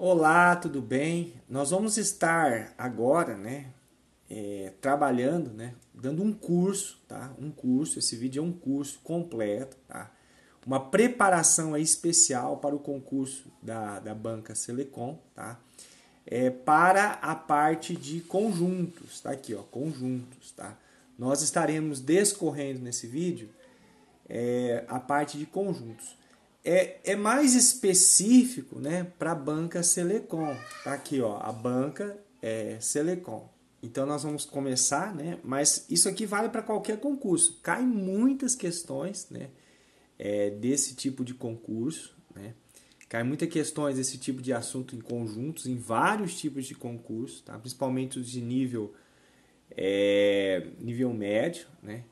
Olá, tudo bem? Nós vamos estar agora, né, é, trabalhando, né, dando um curso, tá? Um curso, esse vídeo é um curso completo, tá? Uma preparação especial para o concurso da, da banca Selecom, tá? É, para a parte de conjuntos, tá aqui, ó, conjuntos, tá? Nós estaremos descorrendo nesse vídeo é, a parte de conjuntos é, é mais específico né, para a banca Selecom. Tá aqui, ó, a banca é Selecom. Então nós vamos começar, né? Mas isso aqui vale para qualquer concurso. Cai muitas questões, né? É, desse tipo de concurso, né? Cai muitas questões desse tipo de assunto em conjuntos, em vários tipos de concurso, tá? Principalmente os de nível é, nível médio, né?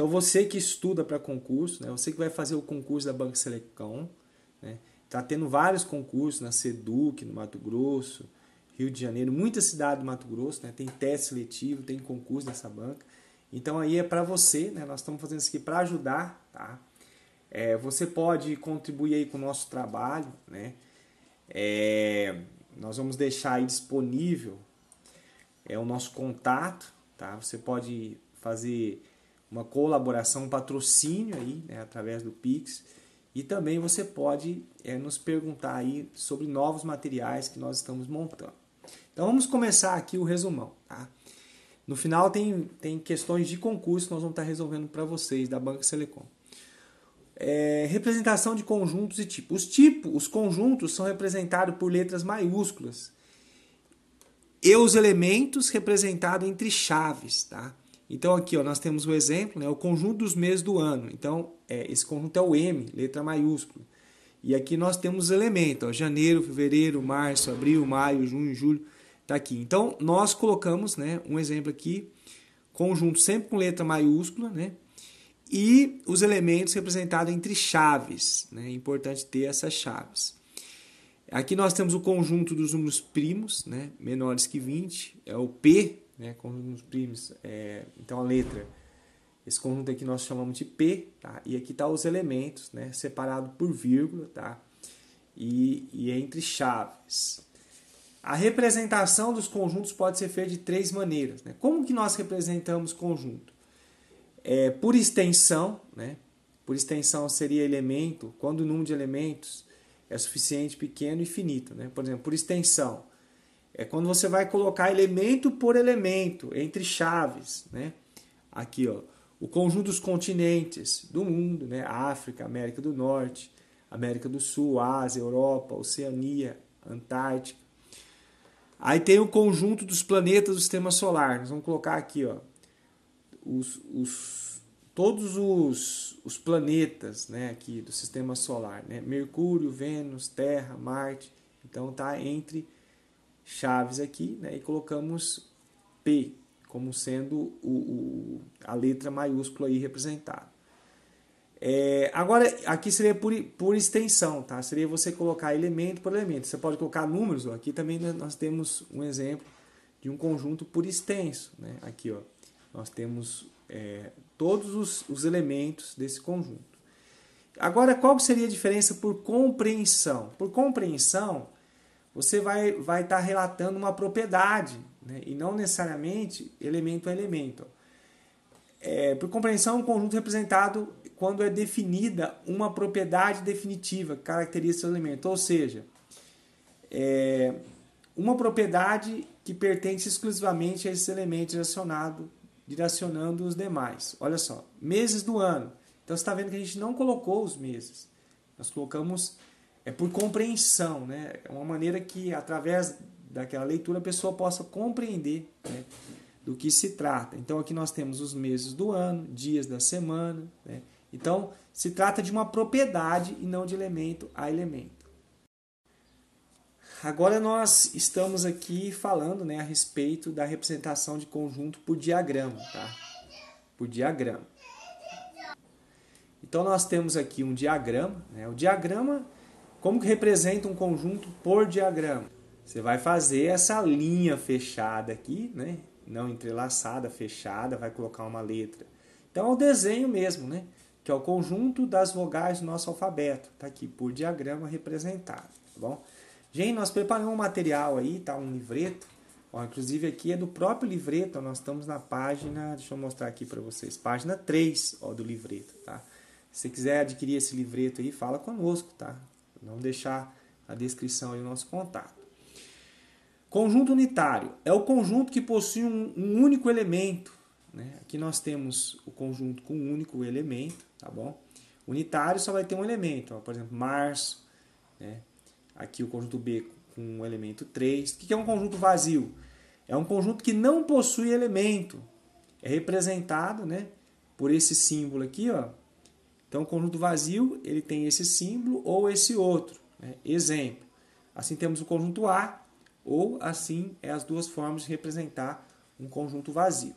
Então você que estuda para concurso, né, você que vai fazer o concurso da Banca Selecão, né, tá tendo vários concursos na Seduc, no Mato Grosso, Rio de Janeiro, muita cidade do Mato Grosso, né, tem teste seletivo, tem concurso dessa banca. Então aí é para você, né, nós estamos fazendo isso aqui para ajudar, tá? É, você pode contribuir aí com o nosso trabalho, né? É, nós vamos deixar aí disponível é o nosso contato, tá? Você pode fazer uma colaboração, um patrocínio aí, né, através do Pix. E também você pode é, nos perguntar aí sobre novos materiais que nós estamos montando. Então vamos começar aqui o resumão. Tá? No final tem, tem questões de concurso que nós vamos estar resolvendo para vocês da Banca Selecom. É, representação de conjuntos e tipos. Os tipos, os conjuntos são representados por letras maiúsculas e os elementos representados entre chaves, tá? Então aqui ó, nós temos o exemplo, né, o conjunto dos meses do ano. Então é, esse conjunto é o M, letra maiúscula. E aqui nós temos os elementos, ó, janeiro, fevereiro, março, abril, maio, junho, julho, tá aqui. Então nós colocamos, né, um exemplo aqui, conjunto sempre com letra maiúscula, né, e os elementos representados entre chaves, né, é importante ter essas chaves. Aqui nós temos o conjunto dos números primos, né, menores que 20, é o P, né, conjuntos primos. É, então a letra, esse conjunto aqui nós chamamos de P, tá? E aqui tá os elementos, né, separado por vírgula, tá? E, e entre chaves. A representação dos conjuntos pode ser feita de três maneiras. Né? Como que nós representamos conjunto? É, por extensão, né? por extensão seria elemento, quando o número de elementos é suficiente, pequeno e finito. Né? Por exemplo, por extensão, é quando você vai colocar elemento por elemento entre chaves, né? Aqui, ó, o conjunto dos continentes do mundo, né? África, América do Norte, América do Sul, Ásia, Europa, Oceania, Antártica. Aí tem o conjunto dos planetas do sistema solar. Nós vamos colocar aqui, ó, os, os, todos os, os planetas, né, aqui do sistema solar, né? Mercúrio, Vênus, Terra, Marte. Então tá entre chaves aqui né, e colocamos P como sendo o, o a letra maiúscula aí representada. É, agora, aqui seria por, por extensão, tá? Seria você colocar elemento por elemento. Você pode colocar números, ó. aqui também nós temos um exemplo de um conjunto por extenso. Né? Aqui, ó, nós temos é, todos os, os elementos desse conjunto. Agora, qual seria a diferença por compreensão? Por compreensão, você vai estar vai tá relatando uma propriedade, né? e não necessariamente elemento a elemento. É, por compreensão, um conjunto representado quando é definida uma propriedade definitiva que caracteriza o elemento, ou seja, é, uma propriedade que pertence exclusivamente a esse elemento direcionado, direcionando os demais. Olha só, meses do ano. Então você está vendo que a gente não colocou os meses. Nós colocamos é por compreensão, né? É uma maneira que, através daquela leitura, a pessoa possa compreender né? do que se trata. Então, aqui nós temos os meses do ano, dias da semana. Né? Então, se trata de uma propriedade e não de elemento a elemento. Agora nós estamos aqui falando né, a respeito da representação de conjunto por diagrama. Tá? Por diagrama. Então nós temos aqui um diagrama. Né? O diagrama como que representa um conjunto por diagrama? Você vai fazer essa linha fechada aqui, né? não entrelaçada, fechada, vai colocar uma letra. Então é o desenho mesmo, né? que é o conjunto das vogais do nosso alfabeto. Está aqui por diagrama representado. Tá bom? Gente, nós preparamos um material aí, tá? Um livreto. Ó, inclusive aqui é do próprio livreto, nós estamos na página, deixa eu mostrar aqui para vocês, página 3 ó, do livreto, tá? Se você quiser adquirir esse livreto aí, fala conosco, tá? Não deixar a descrição aí o nosso contato. Conjunto unitário é o conjunto que possui um, um único elemento. Né? Aqui nós temos o conjunto com um único elemento, tá bom? Unitário só vai ter um elemento, ó, por exemplo, março. Né? Aqui o conjunto B com um elemento 3. O que é um conjunto vazio? É um conjunto que não possui elemento. É representado né, por esse símbolo aqui. Ó. Então, o conjunto vazio ele tem esse símbolo ou esse outro. Né? Exemplo. Assim temos o conjunto A, ou assim é as duas formas de representar um conjunto vazio.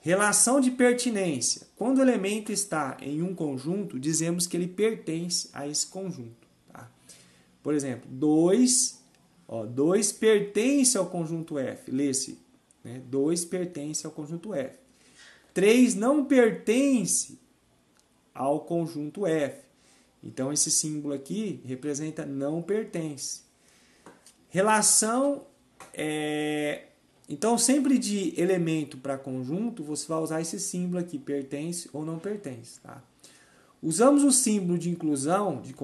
Relação de pertinência. Quando o elemento está em um conjunto, dizemos que ele pertence a esse conjunto. Tá? Por exemplo, 2, 2 pertence ao conjunto F. Lê-se. 2 né? pertence ao conjunto F. 3 não pertence ao conjunto F. Então, esse símbolo aqui representa não pertence. Relação é... Então, sempre de elemento para conjunto, você vai usar esse símbolo aqui, pertence ou não pertence. Tá? Usamos o símbolo de inclusão de,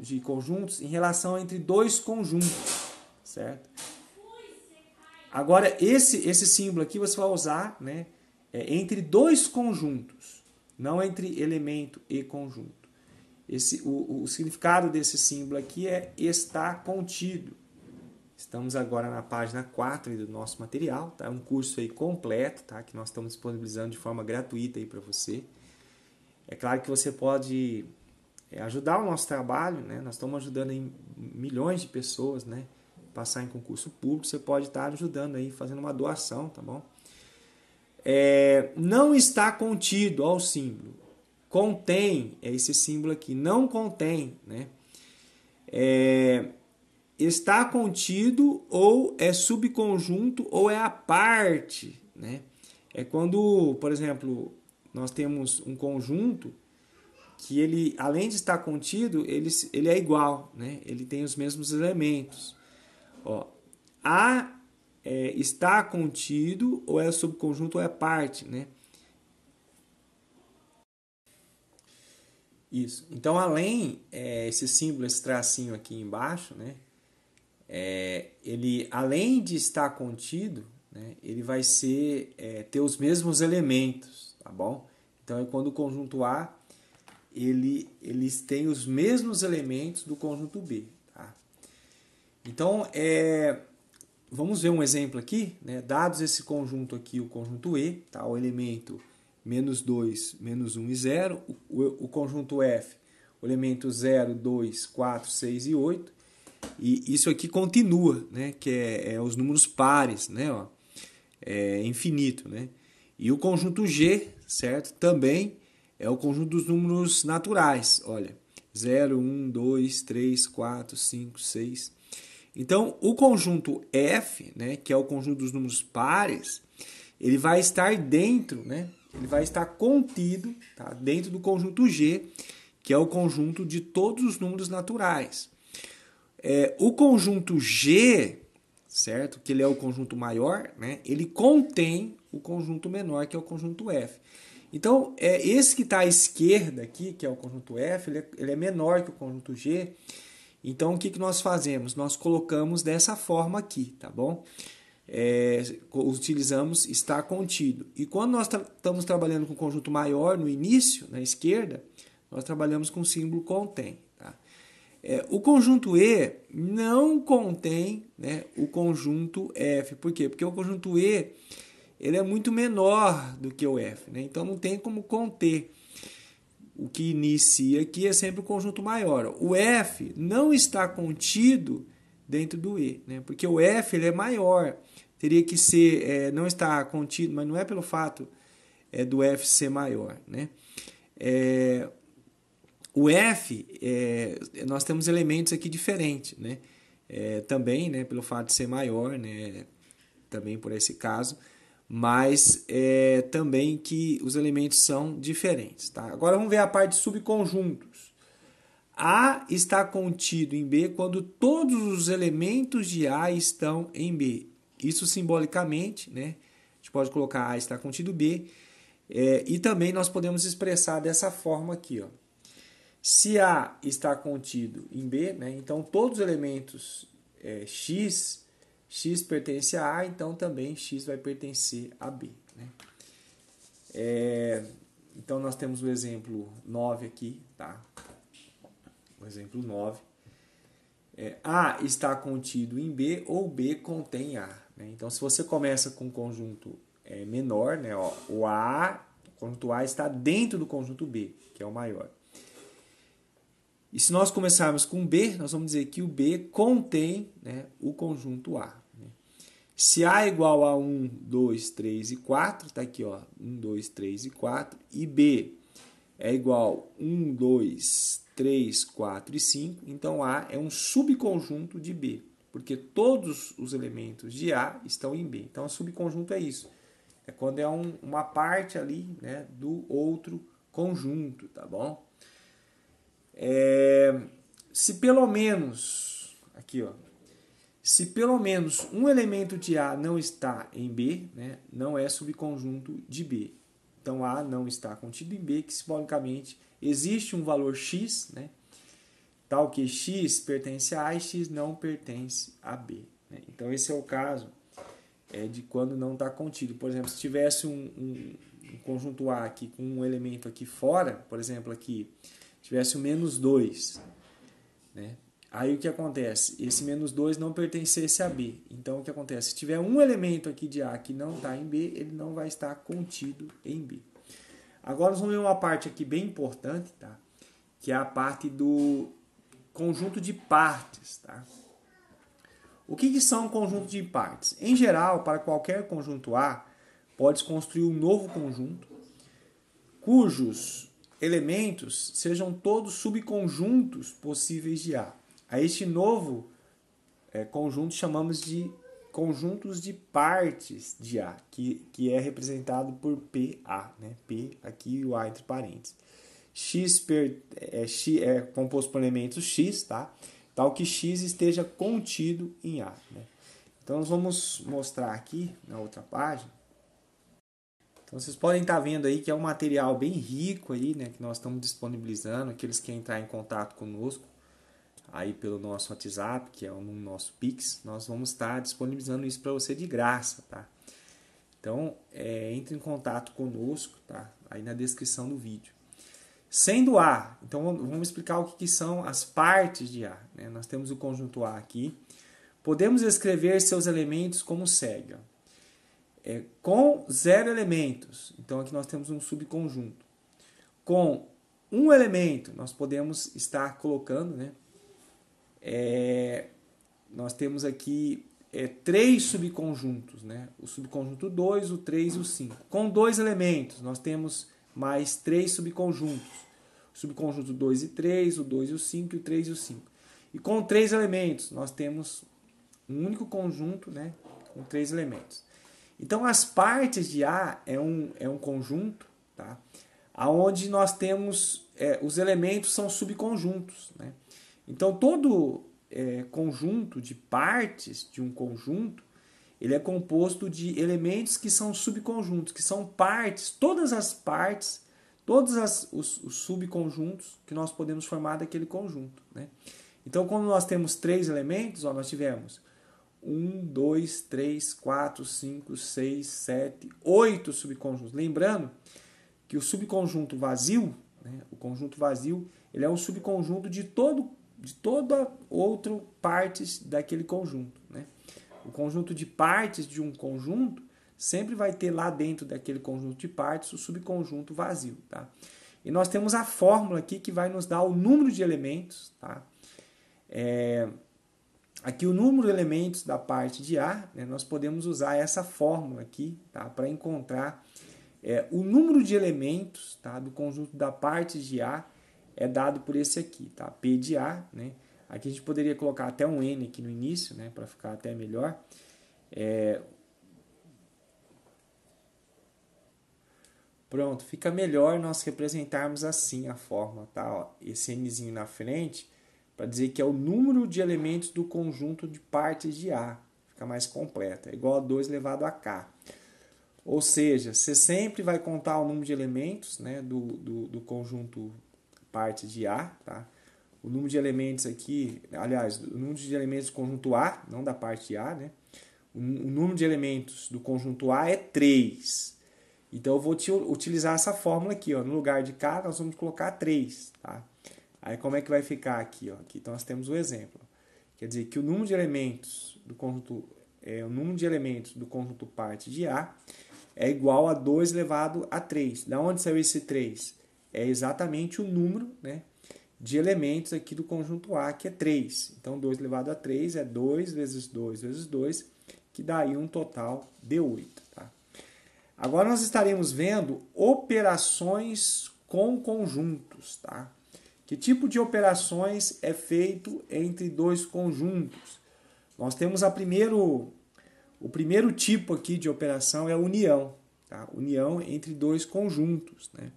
de conjuntos em relação entre dois conjuntos, certo? Agora, esse, esse símbolo aqui você vai usar né, é, entre dois conjuntos, não entre elemento e conjunto. Esse, o, o significado desse símbolo aqui é estar contido. Estamos agora na página 4 do nosso material, tá? É um curso aí completo, tá? Que nós estamos disponibilizando de forma gratuita aí para você. É claro que você pode é, ajudar o nosso trabalho, né? Nós estamos ajudando aí milhões de pessoas, né? Passar em concurso público, você pode estar ajudando aí, fazendo uma doação, tá bom? É, não está contido, ao símbolo. Contém, é esse símbolo aqui, não contém, né? É, está contido ou é subconjunto ou é a parte, né? É quando, por exemplo, nós temos um conjunto que ele, além de estar contido, ele, ele é igual, né? Ele tem os mesmos elementos. Ó, a é, está contido ou é subconjunto ou é parte, né? Isso. Então, além é, esse símbolo, esse tracinho aqui embaixo, né? é, ele além de estar contido, né, ele vai ser é, ter os mesmos elementos, tá bom? Então é quando o conjunto A ele eles têm os mesmos elementos do conjunto B, tá? Então é vamos ver um exemplo aqui, né? Dados esse conjunto aqui, o conjunto E, tá? O elemento menos 2, menos 1 e 0, o, o, o conjunto F, o elemento 0, 2, 4, 6 e 8 e isso aqui continua, né? que é, é os números pares, né? Ó, é infinito. Né? E o conjunto G, certo? Também é o conjunto dos números naturais. Olha, 0, 1, 2, 3, 4, 5, 6. Então, o conjunto F, né, que é o conjunto dos números pares, ele vai estar dentro, né, ele vai estar contido tá, dentro do conjunto G, que é o conjunto de todos os números naturais. É, o conjunto G, certo? Que ele é o conjunto maior, né? Ele contém o conjunto menor, que é o conjunto F. Então, é esse que está à esquerda aqui, que é o conjunto F, ele é, ele é menor que o conjunto G. Então, o que, que nós fazemos? Nós colocamos dessa forma aqui, tá bom? É, utilizamos está contido. E quando nós estamos trabalhando com conjunto maior no início, na esquerda, nós trabalhamos com o símbolo contém. É, o conjunto E não contém né, o conjunto F. Por quê? Porque o conjunto E ele é muito menor do que o F. Né? Então não tem como conter. O que inicia aqui é sempre o conjunto maior. O F não está contido dentro do E, né? porque o F ele é maior. Teria que ser, é, não está contido, mas não é pelo fato é, do F ser maior. Né? É, o F, é, nós temos elementos aqui diferentes, né? É, também, né, pelo fato de ser maior, né, também por esse caso, mas é, também que os elementos são diferentes. Tá? Agora vamos ver a parte de subconjuntos. A está contido em B quando todos os elementos de A estão em B. Isso simbolicamente, né? A gente pode colocar A está contido B. É, e também nós podemos expressar dessa forma aqui, ó. Se A está contido em B, né? Então todos os elementos é, X, X pertence a A, então também X vai pertencer a B. Né? É, então nós temos o exemplo 9 aqui, tá? O exemplo 9. É, a está contido em B ou B contém A. Né? Então, se você começa com um conjunto é, menor, né, ó, o A, o conjunto A está dentro do conjunto B, que é o maior. E se nós começarmos com B, nós vamos dizer que o B contém né, o conjunto A. Se A é igual a 1, 2, 3 e 4, está aqui, ó, 1, 2, 3 e 4, e B é igual a 1, 2, 3, 4 e 5, então A é um subconjunto de B, porque todos os elementos de A estão em B. Então, subconjunto é isso. É quando é um, uma parte ali né, do outro conjunto, tá bom? É, se pelo menos, aqui ó, se pelo menos um elemento de A não está em B, né, não é subconjunto de B. Então A não está contido em B, que simbolicamente existe um valor X, né, tal que X pertence a A e X não pertence a B. Né? Então esse é o caso é, de quando não está contido. Por exemplo, se tivesse um, um, um conjunto A aqui com um elemento aqui fora, por exemplo aqui tivesse o menos 2, né? Aí o que acontece? Esse menos 2 não pertencesse a B. Então o que acontece? Se tiver um elemento aqui de A que não está em B, ele não vai estar contido em B. Agora nós vamos ver uma parte aqui bem importante, tá? Que é a parte do conjunto de partes, tá? O que, que são conjuntos de partes? Em geral, para qualquer conjunto A, pode construir um novo conjunto cujos elementos sejam todos subconjuntos possíveis de A. A este novo é, conjunto chamamos de conjuntos de partes de A, que, que é representado por PA, né? P aqui o A entre parênteses. X, per, é, X é composto por elementos X, tá? Tal que X esteja contido em A. Né? Então nós vamos mostrar aqui na outra página então vocês podem estar vendo aí que é um material bem rico aí, né, que nós estamos disponibilizando, aqueles que entrar em contato conosco aí pelo nosso WhatsApp, que é o nosso Pix, nós vamos estar disponibilizando isso para você de graça, tá? Então, é, entre em contato conosco, tá? Aí na descrição do vídeo. Sendo A, então vamos explicar o que, que são as partes de A. Né? Nós temos o conjunto A aqui. Podemos escrever seus elementos como segue. Ó é, com zero elementos, então aqui nós temos um subconjunto. Com um elemento, nós podemos estar colocando, né? É, nós temos aqui é, três subconjuntos, né? O subconjunto 2, o 3 e o 5. Com dois elementos, nós temos mais três subconjuntos. O subconjunto 2 e 3, o 2 e o 5, e o 3 e o 5. E com três elementos, nós temos um único conjunto, né? Com três elementos. Então, as partes de A é um, é um conjunto, tá? onde nós temos é, os elementos são subconjuntos. Né? Então, todo é, conjunto de partes de um conjunto ele é composto de elementos que são subconjuntos, que são partes, todas as partes, todos as, os, os subconjuntos que nós podemos formar daquele conjunto. Né? Então, quando nós temos três elementos, ó, nós tivemos 1, 2, 3, 4, 5, 6, 7, 8 subconjuntos. Lembrando que o subconjunto vazio, né, o conjunto vazio, ele é um subconjunto de todo de toda outra partes daquele conjunto. Né? O conjunto de partes de um conjunto sempre vai ter lá dentro daquele conjunto de partes o subconjunto vazio. Tá? E nós temos a fórmula aqui que vai nos dar o número de elementos. Tá? É, Aqui o número de elementos da parte de A, né, nós podemos usar essa fórmula aqui tá, para encontrar é, o número de elementos tá, do conjunto da parte de A é dado por esse aqui, tá? P de A, né? Aqui a gente poderia colocar até um N aqui no início, né? Para ficar até melhor. É, Pronto, fica melhor nós representarmos assim a forma, tá? Ó, esse nzinho na frente para dizer que é o número de elementos do conjunto de partes de A. Fica mais completa. É igual a 2 elevado a K. Ou seja, você sempre vai contar o número de elementos né, do, do, do conjunto partes de A. Tá? O número de elementos aqui, aliás, o número de elementos do conjunto A, não da parte A, né? O, número de elementos do conjunto A é 3. Então eu vou utilizar essa fórmula aqui, ó. No lugar de K, nós vamos colocar 3, tá? Aí como é que vai ficar aqui, ó? Aqui então nós temos o exemplo. Quer dizer que o número de elementos do conjunto é o número de elementos do conjunto parte de A é igual a 2 elevado a 3. Da onde saiu esse 3? É exatamente o número, né, de elementos aqui do conjunto A, que é 3. Então 2 elevado a 3 é 2 vezes 2 vezes 2, que dá aí um total de 8, tá? Agora nós estaremos vendo operações com conjuntos, tá? Que tipo de operações é feito entre dois conjuntos? Nós temos a primeiro, o primeiro tipo aqui de operação é a união, tá? União entre dois conjuntos, né?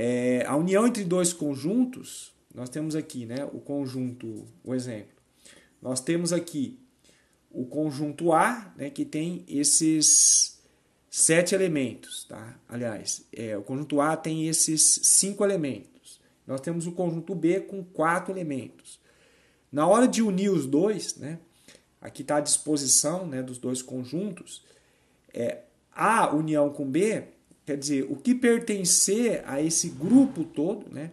É, a união entre dois conjuntos, nós temos aqui, né? O conjunto, o exemplo. Nós temos aqui o conjunto A, né? Que tem esses sete elementos, tá? Aliás, é, o conjunto A tem esses cinco elementos nós temos o conjunto B com quatro elementos. Na hora de unir os dois, né, aqui está a disposição né, dos dois conjuntos, é, A união com B, quer dizer, o que pertencer a esse grupo todo, né,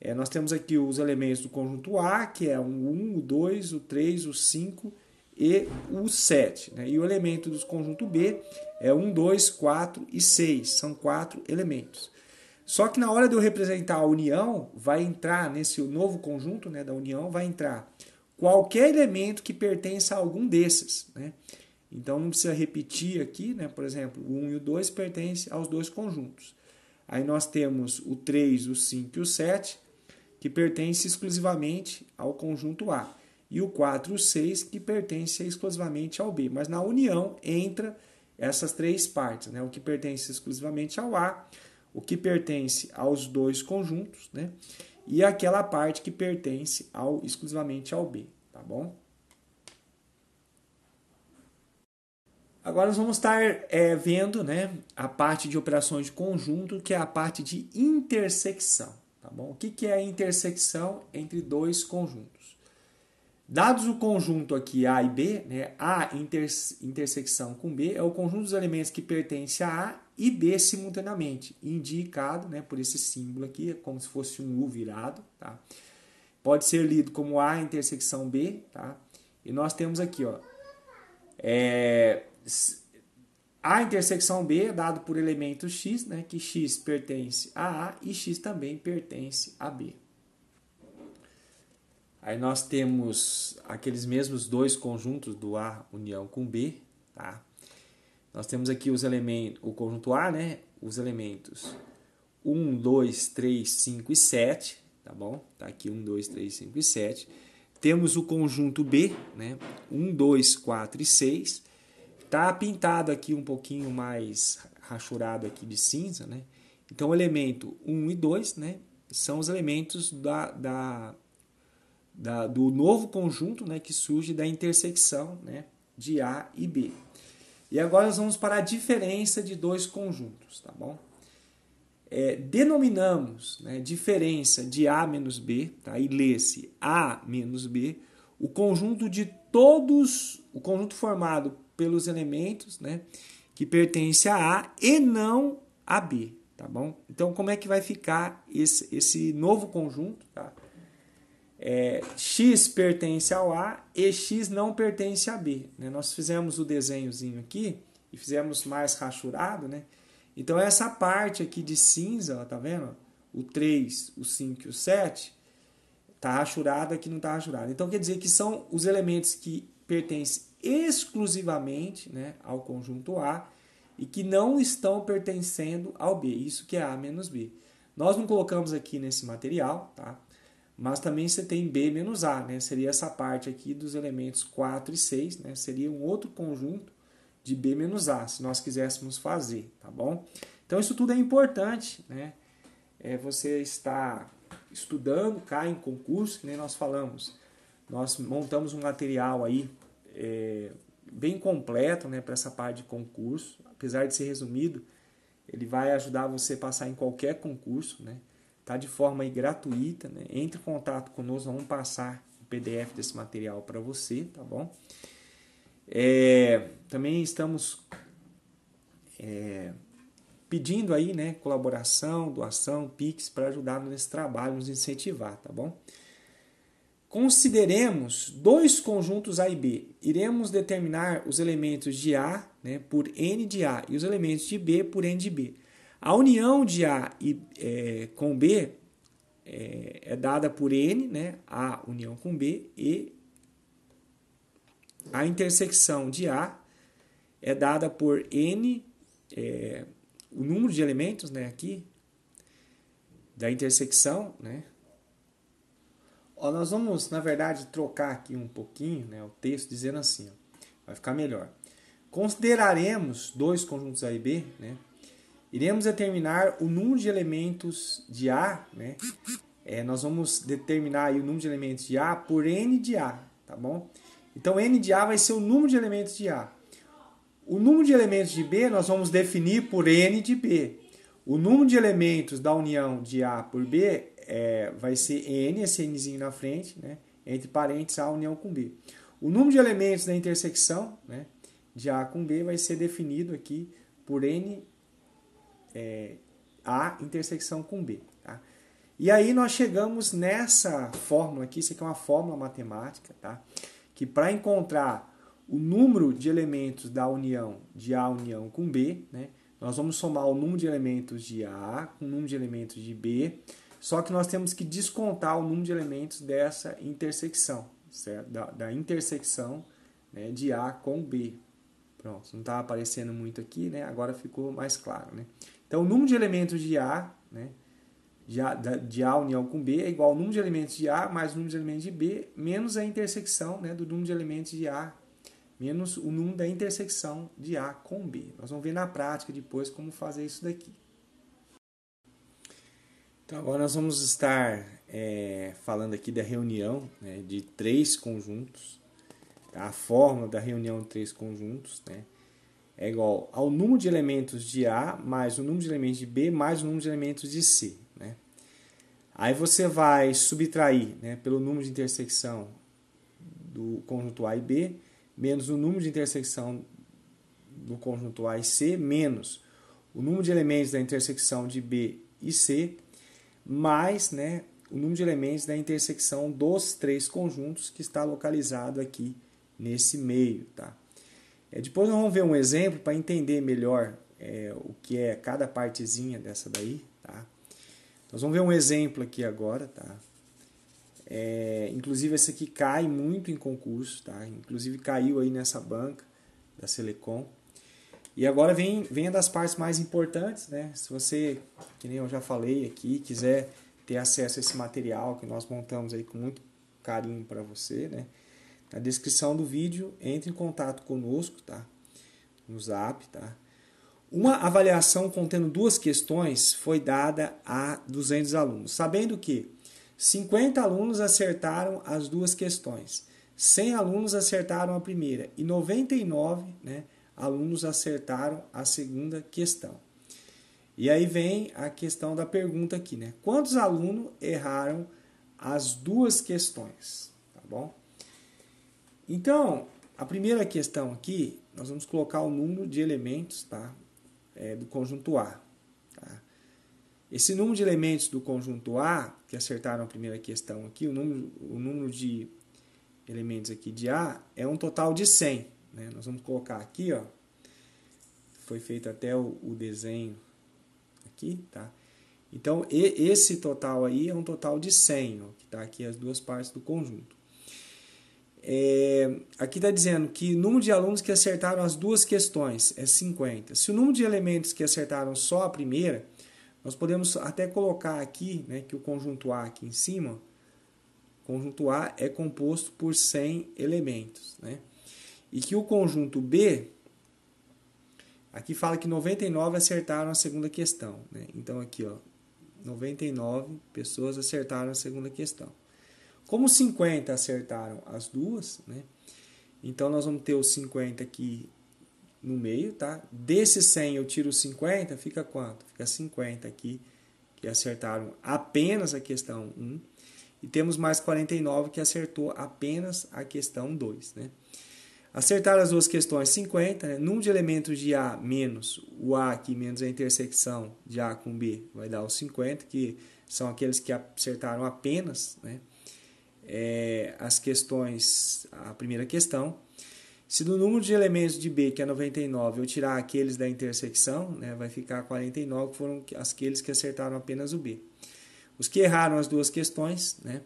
é, nós temos aqui os elementos do conjunto A, que é o 1, o 2, o 3, o 5 e o 7. Né? E o elemento do conjunto B é 1, 2, 4 e 6. São quatro elementos. Só que na hora de eu representar a união, vai entrar nesse novo conjunto né, da união, vai entrar qualquer elemento que pertença a algum desses. Né? Então não precisa repetir aqui, né? por exemplo, o 1 e o 2 pertencem aos dois conjuntos. Aí nós temos o 3, o 5 e o 7, que pertencem exclusivamente ao conjunto A. E o 4 e o 6, que pertencem exclusivamente ao B. Mas na união entra essas três partes, né? o que pertence exclusivamente ao A, o que pertence aos dois conjuntos, né? E aquela parte que pertence ao exclusivamente ao B, tá bom? Agora nós vamos estar é, vendo né, a parte de operações de conjunto, que é a parte de intersecção. Tá bom? O que, que é a intersecção entre dois conjuntos? Dados o conjunto aqui A e B, né, A intersecção com B é o conjunto dos elementos que pertence a A e B simultaneamente, indicado né, por esse símbolo aqui, é como se fosse um U virado. Tá? Pode ser lido como A intersecção B. Tá? E nós temos aqui ó, é, A intersecção B é dado por elemento X, né, que X pertence a A e X também pertence a B. Aí nós temos aqueles mesmos dois conjuntos do A união com B, tá? Nós temos aqui os elementos, o conjunto A, né? Os elementos 1, 2, 3, 5 e 7, tá bom? Tá aqui 1, 2, 3, 5 e 7. Temos o conjunto B, né? 1, 2, 4 e 6. Tá pintado aqui um pouquinho mais rachurado aqui de cinza, né? Então, o elemento 1 e 2, né? São os elementos da, da, da, do novo conjunto, né? Que surge da intersecção, né? De A e B. E agora nós vamos para a diferença de dois conjuntos, tá bom? É, denominamos né, diferença de A menos B, tá? e lê-se A menos B, o conjunto de todos, o conjunto formado pelos elementos né, que pertence a A e não a B, tá bom? Então, como é que vai ficar esse, esse novo conjunto, tá? é, x pertence ao A e x não pertence a B. Né? Nós fizemos o desenhozinho aqui e fizemos mais rachurado, né? Então essa parte aqui de cinza, ó, tá vendo? O 3, o 5 e o 7 tá rachurado, aqui não tá rachurado. Então quer dizer que são os elementos que pertencem exclusivamente né, ao conjunto A e que não estão pertencendo ao B. Isso que é A menos B. Nós não colocamos aqui nesse material, tá? Mas também você tem B menos A, né? Seria essa parte aqui dos elementos 4 e 6, né? Seria um outro conjunto de B menos A, se nós quiséssemos fazer, tá bom? Então isso tudo é importante, né? É você está estudando, cai em concurso, que nem nós falamos. Nós montamos um material aí é, bem completo né, para essa parte de concurso. Apesar de ser resumido, ele vai ajudar você a passar em qualquer concurso. Né? Tá de forma gratuita. Né? Entre em contato conosco, vamos passar o PDF desse material para você, tá bom? É, também estamos é, pedindo aí, né, colaboração, doação, Pix para ajudar nesse trabalho, nos incentivar, tá bom? Consideremos dois conjuntos A e B. Iremos determinar os elementos de A né, por N de A e os elementos de B por N de B. A união de A e, é, com B é, é, dada por N, né, A união com B, e a intersecção de A é dada por N é, o número de elementos né, aqui da intersecção, né? Ó, nós vamos, na verdade, trocar aqui um pouquinho né, o texto dizendo assim, ó, vai ficar melhor. Consideraremos dois conjuntos A e B, né? Iremos determinar o número de elementos de A, né? É, nós vamos determinar o número de elementos de A por N de A, tá bom? Então, N de A vai ser o número de elementos de A. O número de elementos de B nós vamos definir por N de B. O número de elementos da união de A por B é, vai ser N, esse Nzinho na frente, né? entre parênteses A união com B. O número de elementos da intersecção né, de A com B vai ser definido aqui por N é, A intersecção com B. Tá? E aí nós chegamos nessa fórmula aqui, isso aqui é uma fórmula matemática, tá? que para encontrar o número de elementos da união de A união com B, né? Nós vamos somar o número de elementos de A com o número de elementos de B, só que nós temos que descontar o número de elementos dessa intersecção, certo? Da, da intersecção né, de A com B. Pronto, não estava aparecendo muito aqui, né? Agora ficou mais claro, né? Então, o número de elementos de A, né? De A, de A união com B é igual ao número de elementos de A mais o número de elementos de B menos a intersecção né, do número de elementos de A menos o número da intersecção de A com B. Nós vamos ver na prática depois como fazer isso daqui. Então agora nós vamos estar é, falando aqui da reunião né, de três conjuntos. Tá? A fórmula da reunião de três conjuntos né, é igual ao número de elementos de A mais o número de elementos de B mais o número de elementos de C. Né? Aí você vai subtrair né, pelo número de intersecção do conjunto A e B menos o número de intersecção do conjunto A e C, menos o número de elementos da intersecção de B e C, mais né, o número de elementos da intersecção dos três conjuntos que está localizado aqui nesse meio. Tá? É, depois nós vamos ver um exemplo para entender melhor é, o que é cada partezinha dessa daí. Tá? Nós vamos ver um exemplo aqui agora. Tá? É, inclusive esse aqui cai muito em concurso, tá? Inclusive caiu aí nessa banca da Selecom. E agora vem, vem das partes mais importantes, né? Se você, que nem eu já falei aqui, quiser ter acesso a esse material que nós montamos aí com muito carinho para você, né? Na descrição do vídeo, entre em contato conosco, tá? No Zap, tá? Uma avaliação contendo duas questões foi dada a 200 alunos, sabendo que 50 alunos acertaram as duas questões, 100 alunos acertaram a primeira e 99 né, alunos acertaram a segunda questão. E aí vem a questão da pergunta aqui, né? Quantos alunos erraram as duas questões? Tá bom? Então, a primeira questão aqui, nós vamos colocar o número de elementos tá? É, do conjunto A. Esse número de elementos do conjunto A, que acertaram a primeira questão aqui, o número, o número de elementos aqui de A é um total de 100. Né? Nós vamos colocar aqui, ó, foi feito até o, o desenho aqui, tá? Então, e, esse total aí é um total de 100, ó, que está aqui as duas partes do conjunto. É, aqui está dizendo que o número de alunos que acertaram as duas questões é 50. Se o número de elementos que acertaram só a primeira nós podemos até colocar aqui né, que o conjunto A aqui em cima, conjunto A é composto por 100 elementos. Né? E que o conjunto B Aqui fala que 99 acertaram a segunda questão. Né? Então aqui, ó, 99 pessoas acertaram a segunda questão. Como 50 acertaram as duas, né? Então nós vamos ter os 50 aqui no meio, tá? Desses 100 eu tiro 50, fica quanto? Fica 50 aqui que acertaram apenas a questão 1 e temos mais 49 que acertou apenas a questão 2, né? Acertar as duas questões 50, né? número de elementos de A menos o A aqui menos a intersecção de A com B vai dar os 50, que são aqueles que acertaram apenas né? É, as questões, a primeira questão. Se do número de elementos de B, que é 99, eu tirar aqueles da intersecção, né, vai ficar 49, que foram aqueles que acertaram apenas o B. Os que erraram as duas questões, né,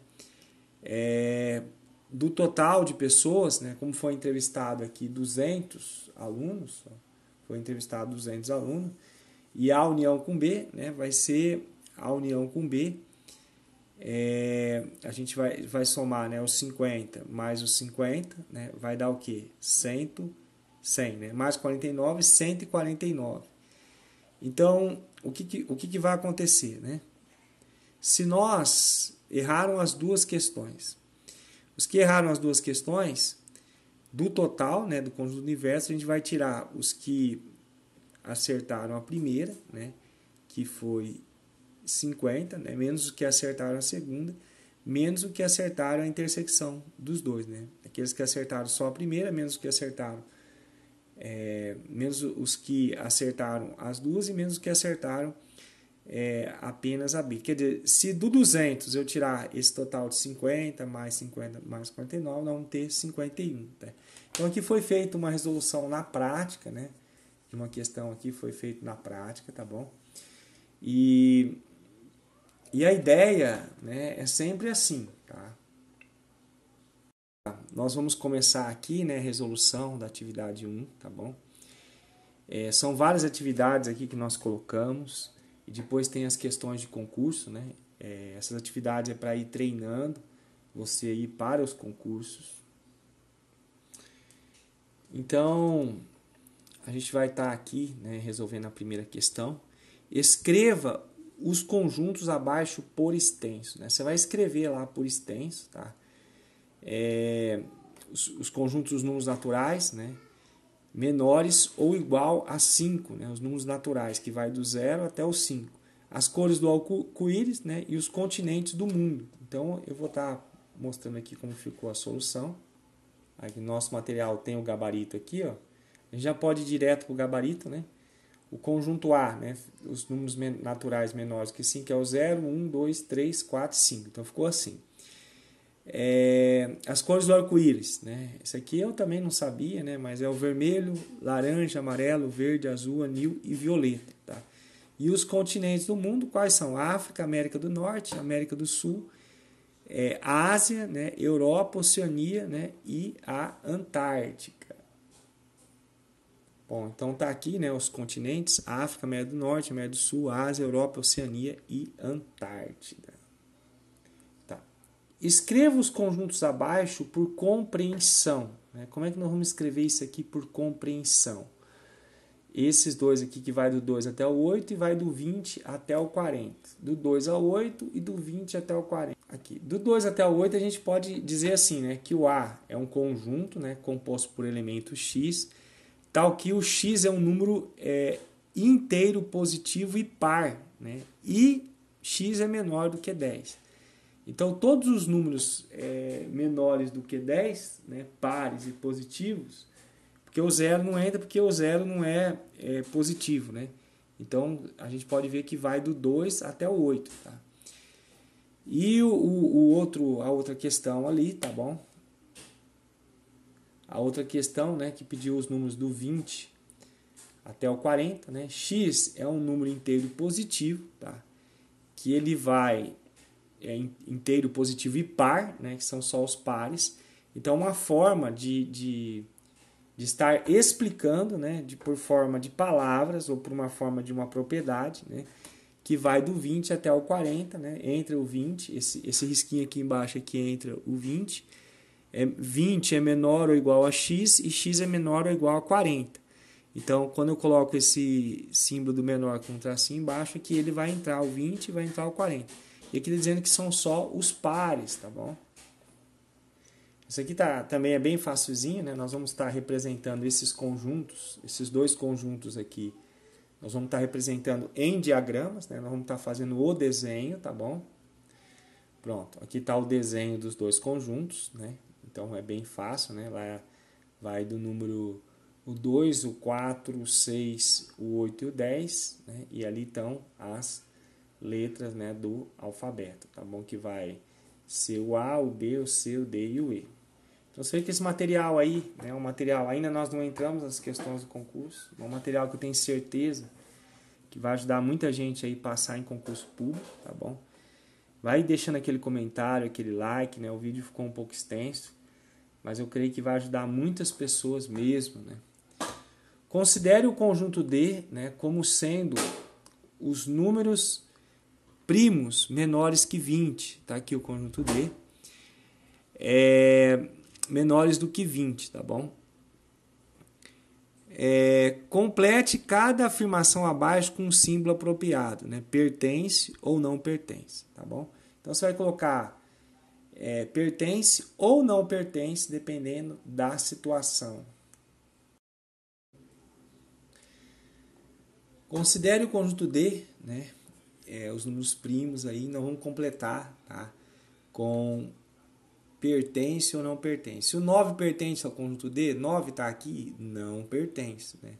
é, do total de pessoas, né, como foi entrevistado aqui 200 alunos, foi entrevistado 200 alunos, e a união com B né, vai ser a união com B, é, a gente vai, vai somar né, os 50 mais os 50, né, vai dar o quê? 100, 100 né? mais 49, 149. Então, o que, que, o que, que vai acontecer? Né? Se nós erraram as duas questões, os que erraram as duas questões, do total, né, do conjunto do universo, a gente vai tirar os que acertaram a primeira, né, que foi 50, né, menos os que acertaram a segunda, menos o que acertaram a intersecção dos dois. Né? Aqueles que acertaram só a primeira, menos os que acertaram é, menos os que acertaram as duas e menos os que acertaram é, apenas a B. Quer dizer, se do 200 eu tirar esse total de 50 mais 50 mais 49, nós vamos ter 51. Tá? Então aqui foi feita uma resolução na prática, né? Uma questão aqui foi feita na prática, tá bom? E, e a ideia né, é sempre assim, tá? Nós vamos começar aqui, né, resolução da atividade 1, tá bom? É, são várias atividades aqui que nós colocamos. E depois tem as questões de concurso, né? É, essas atividades é para ir treinando você ir para os concursos. Então, a gente vai estar tá aqui né, resolvendo a primeira questão. Escreva os conjuntos abaixo por extenso. Né? Você vai escrever lá por extenso, tá? É, os, os, conjuntos dos números naturais, né? Menores ou igual a 5, né, os números naturais, que vai do 0 até o 5. As cores do arco-íris né, e os continentes do mundo. Então, eu vou estar tá mostrando aqui como ficou a solução. Aqui, nosso material tem o gabarito aqui. Ó. A gente já pode ir direto para o gabarito. Né? O conjunto A, né, os números naturais menores que 5 é o 0, 1, 2, 3, 4, 5. Então, ficou assim. É, as cores do arco-íris, né? Esse aqui eu também não sabia, né? Mas é o vermelho, laranja, amarelo, verde, azul, anil e violeta, tá? E os continentes do mundo, quais são? África, América do Norte, América do Sul, é, Ásia, né? Europa, Oceania, né? E a Antártica. Bom, então tá aqui, né? Os continentes: África, América do Norte, América do Sul, Ásia, Europa, Oceania e Antártida. Escreva os conjuntos abaixo por compreensão. Né? Como é que nós vamos escrever isso aqui por compreensão? Esses dois aqui que vai do 2 até o 8 e vai do 20 até o 40. Do 2 ao 8 e do 20 até o 40. Aqui. Do 2 até o 8 a gente pode dizer assim, né, que o A é um conjunto, né, composto por elementos x, tal que o x é um número é, inteiro positivo e par, né? E x é menor do que 10. Então, todos os números é, menores do que 10, né, pares e positivos, porque o zero não entra, porque o zero não é, é positivo. Né? Então, a gente pode ver que vai do 2 até o 8. Tá? E o, o, outro, a outra questão ali, tá bom? A outra questão, né, que pediu os números do 20 até o 40, né? X é um número inteiro positivo, tá? Que ele vai é, inteiro, positivo e par, né, que são só os pares. Então, uma forma de, de, de estar explicando, né, de, por forma de palavras ou por uma forma de uma propriedade, né, que vai do 20 até o 40, né, entre o 20, esse, esse risquinho aqui embaixo aqui entre o 20, é, 20 é menor ou igual a x e x é menor ou igual a 40. Então, quando eu coloco esse símbolo do menor com um tracinho embaixo, aqui ele vai entrar o 20 e vai entrar o 40. E aqui dizendo que são só os pares, tá bom? Isso aqui tá, também é bem facilzinho, né? Nós vamos estar representando esses conjuntos, esses dois conjuntos aqui. Nós vamos estar representando em diagramas, né? Nós vamos estar fazendo o desenho, tá bom? Pronto, aqui está o desenho dos dois conjuntos, né? Então é bem fácil, né? Vai, vai do número o 2, o 4, o 6, o 8 e o 10, né? E ali estão as letras, né, do alfabeto, tá bom? Que vai ser o A, o B, o C, o D e o E. Então você vê que esse material aí, né, um material, ainda nós não entramos nas questões do concurso, é um material que eu tenho certeza que vai ajudar muita gente aí passar em concurso público, tá bom? Vai deixando aquele comentário, aquele like, né? O vídeo ficou um pouco extenso, mas eu creio que vai ajudar muitas pessoas mesmo, né? Considere o conjunto D, né, como sendo os números primos menores que 20, tá aqui o conjunto D. É, menores do que 20, tá bom? É, complete cada afirmação abaixo com um símbolo apropriado, né? Pertence ou não pertence, tá bom? Então você vai colocar é, pertence ou não pertence, dependendo da situação. Considere o conjunto D, né? É, os números primos aí, nós vamos completar, tá? Com pertence ou não pertence. o 9 pertence ao conjunto D, 9 está aqui, não pertence. Né?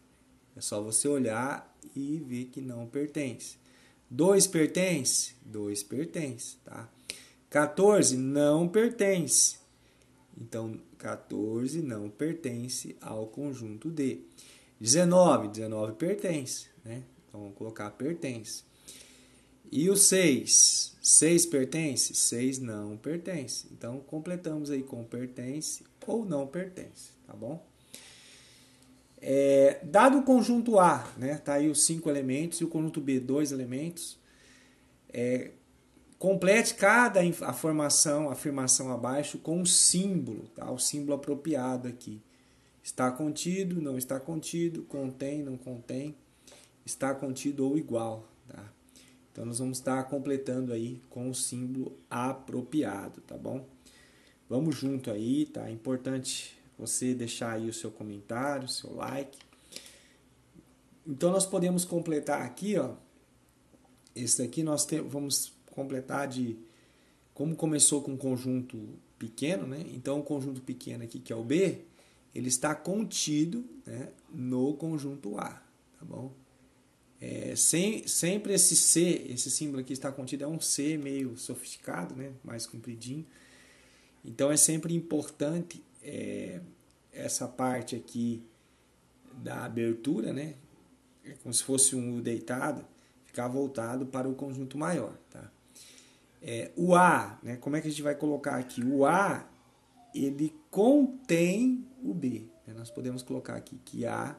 É só você olhar e ver que não pertence. 2 pertence? 2 pertence. Tá? 14 não pertence. Então, 14 não pertence ao conjunto D. 19, 19 pertence. Né? Então, vamos colocar pertence. E o 6? 6 pertence? 6 não pertence. Então, completamos aí com pertence ou não pertence, tá bom? É, dado o conjunto A, né, tá aí os cinco elementos, e o conjunto B, dois elementos, é, complete cada afirmação, afirmação abaixo com um símbolo, tá? o símbolo apropriado aqui. Está contido, não está contido, contém, não contém, está contido ou igual. Então nós vamos estar completando aí com o símbolo apropriado, tá bom? Vamos junto aí, tá? É importante você deixar aí o seu comentário, o seu like. Então nós podemos completar aqui, ó. Esse daqui nós vamos completar de como começou com um conjunto pequeno, né? Então o conjunto pequeno aqui que é o B, ele está contido, né, no conjunto A, tá bom? É, sem, sempre esse C, esse símbolo aqui está contido, é um C meio sofisticado, né? mais compridinho. Então é sempre importante é, essa parte aqui da abertura, né? É como se fosse um U deitado, ficar voltado para o conjunto maior. Tá? É, o A, né? como é que a gente vai colocar aqui? O A, ele contém o B. Né? Nós podemos colocar aqui que A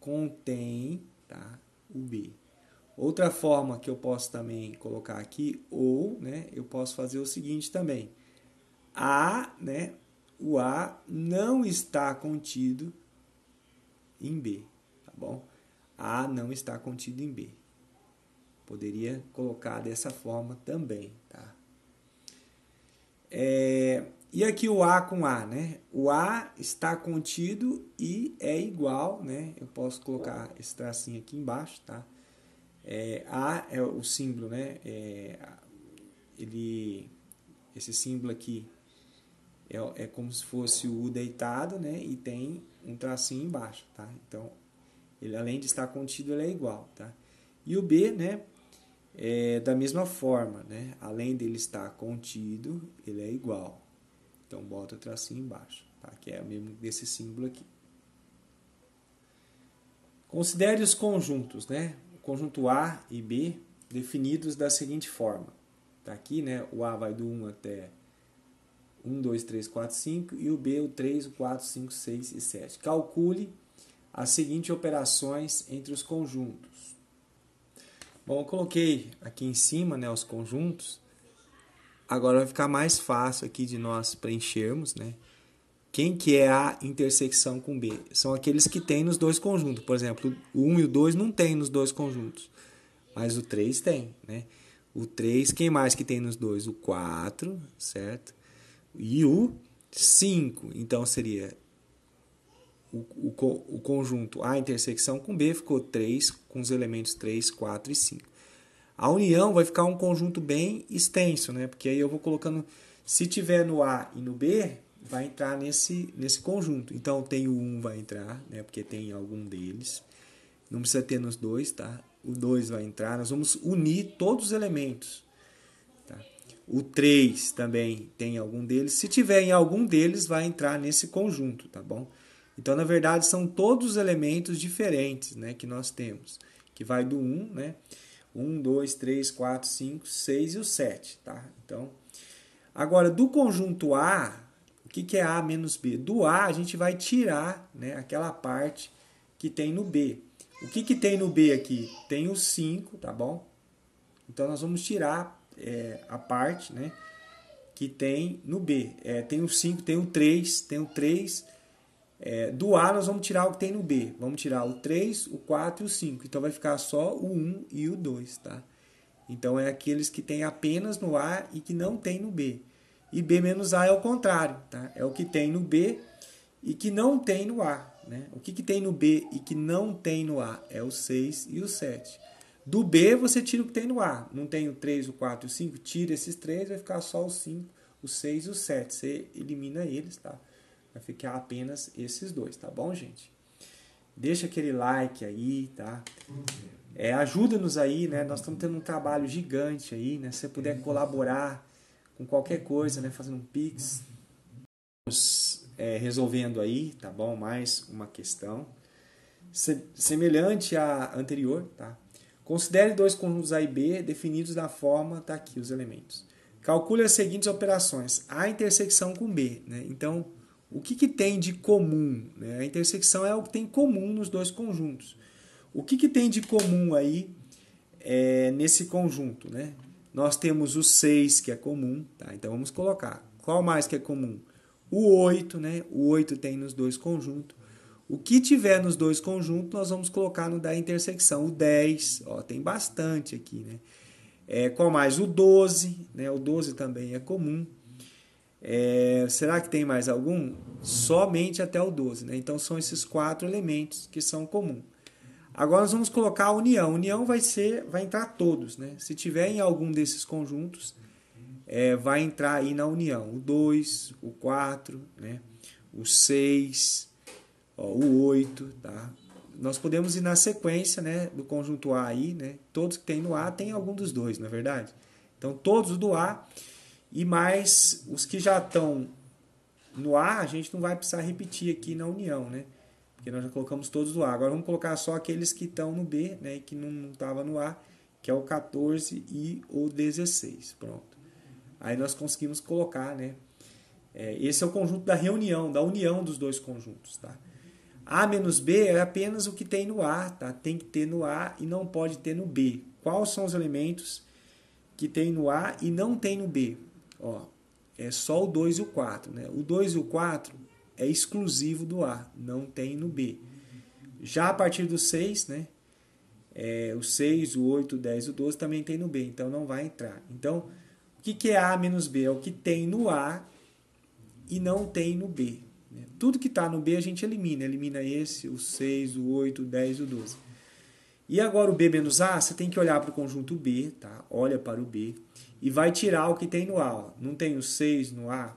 contém tá? O B. Outra forma que eu posso também colocar aqui, ou, né, eu posso fazer o seguinte também. A, né, o A não está contido em B, tá bom? A não está contido em B. Poderia colocar dessa forma também, tá? É, e aqui o A com A, né? O A está contido e é igual, né? Eu posso colocar esse tracinho aqui embaixo, tá? É, A é o símbolo, né? É, ele, esse símbolo aqui é, é como se fosse o U deitado, né? E tem um tracinho embaixo, tá? Então, ele além de estar contido, ele é igual, tá? E o B, né? É da mesma forma, né? Além dele estar contido, ele é igual, então bota o tracinho embaixo, tá? que é o mesmo desse símbolo aqui. Considere os conjuntos, né? O conjunto A e B definidos da seguinte forma. Tá aqui, né? O A vai do 1 até 1, 2, 3, 4, 5 e o B o 3, o 4, 5, 6 e 7. Calcule as seguintes operações entre os conjuntos. Bom, eu coloquei aqui em cima né, os conjuntos Agora vai ficar mais fácil aqui de nós preenchermos, né? quem que é a intersecção com B? São aqueles que tem nos dois conjuntos. Por exemplo, o 1 e o 2 não tem nos dois conjuntos, mas o 3 tem, né? O 3, quem mais que tem nos dois? O 4, certo? E o 5. Então seria o, o, o conjunto A intersecção com B ficou 3, com os elementos 3, 4 e 5. A união vai ficar um conjunto bem extenso, né? Porque aí eu vou colocando. Se tiver no A e no B, vai entrar nesse, nesse conjunto. Então tem o 1 vai entrar, né? Porque tem algum deles. Não precisa ter nos dois, tá? O 2 vai entrar. Nós vamos unir todos os elementos. Tá? O 3 também tem algum deles. Se tiver em algum deles, vai entrar nesse conjunto, tá bom? Então, na verdade, são todos os elementos diferentes né, que nós temos. Que vai do 1, né? 1, 2, 3, 4, 5, 6 e o 7, tá? Então, agora, do conjunto A, o que, que é A menos B? Do A, a gente vai tirar né, aquela parte que tem no B. O que, que tem no B aqui? Tem o 5, tá bom? Então, nós vamos tirar é, a parte né, que tem no B. É, tem o 5, tem o 3, tem o 3 é, do A nós vamos tirar o que tem no B. Vamos tirar o 3, o 4 e o 5. Então vai ficar só o 1 e o 2, tá? Então é aqueles que tem apenas no A e que não tem no B. E B menos A é o contrário, tá? É o que tem no B e que não tem no A. Né? O que, que tem no B e que não tem no A? É o 6 e o 7. Do B você tira o que tem no A. Não tem o 3, o 4 e o 5? Tira esses 3, vai ficar só o 5, o 6 e o 7. Você elimina eles, tá? Vai ficar apenas esses dois, tá bom, gente? Deixa aquele like aí, tá? É, Ajuda-nos aí, né? Nós estamos tendo um trabalho gigante aí, né? Se você puder colaborar com qualquer coisa, né? Fazendo um pix, é, resolvendo aí, tá bom? Mais uma questão semelhante à anterior, tá? Considere dois conjuntos A e B definidos da forma, tá aqui os elementos. Calcule as seguintes operações: A intersecção com B, né? Então, o que, que tem de comum? Né? A intersecção é o que tem comum nos dois conjuntos. O que, que tem de comum aí é, nesse conjunto? Né? Nós temos o 6, que é comum. Tá? Então vamos colocar. Qual mais que é comum? O 8, né? O 8 tem nos dois conjuntos. O que tiver nos dois conjuntos, nós vamos colocar no da intersecção. O 10, ó, tem bastante aqui, né? É, qual mais? O 12, né? O 12 também é comum. É, será que tem mais algum? Somente até o 12. Né? Então são esses quatro elementos que são comuns. Agora nós vamos colocar a união. A união vai ser, vai entrar todos. Né? Se tiver em algum desses conjuntos, é, vai entrar aí na união. O 2, o 4, né? o 6, o 8. Tá? Nós podemos ir na sequência né, do conjunto A aí. Né? Todos que tem no A tem algum dos dois, não é verdade? Então todos do A e mais os que já estão no A, a gente não vai precisar repetir aqui na união, né? Porque nós já colocamos todos no A. Agora vamos colocar só aqueles que estão no B, né? E que não estava no A, que é o 14 e o 16. Pronto. Aí nós conseguimos colocar, né? É, esse é o conjunto da reunião, da união dos dois conjuntos, tá? A menos B é apenas o que tem no A, tá? Tem que ter no A e não pode ter no B. Quais são os elementos que tem no A e não tem no B? Ó, é só o 2 e o 4. Né? O 2 e o 4 é exclusivo do A, não tem no B. Já a partir do 6, né? É, o 6, o 8, o 10 e o 12 também tem no B, então não vai entrar. Então, o que, é A menos B? É o que tem no A e não tem no B. Né? Tudo que está no B a gente elimina. Elimina esse, o 6, o 8, o 10 e o 12. E agora o B menos A, você tem que olhar para o conjunto B, tá? Olha para o B e vai tirar o que tem no A. Ó. Não tem o 6 no A,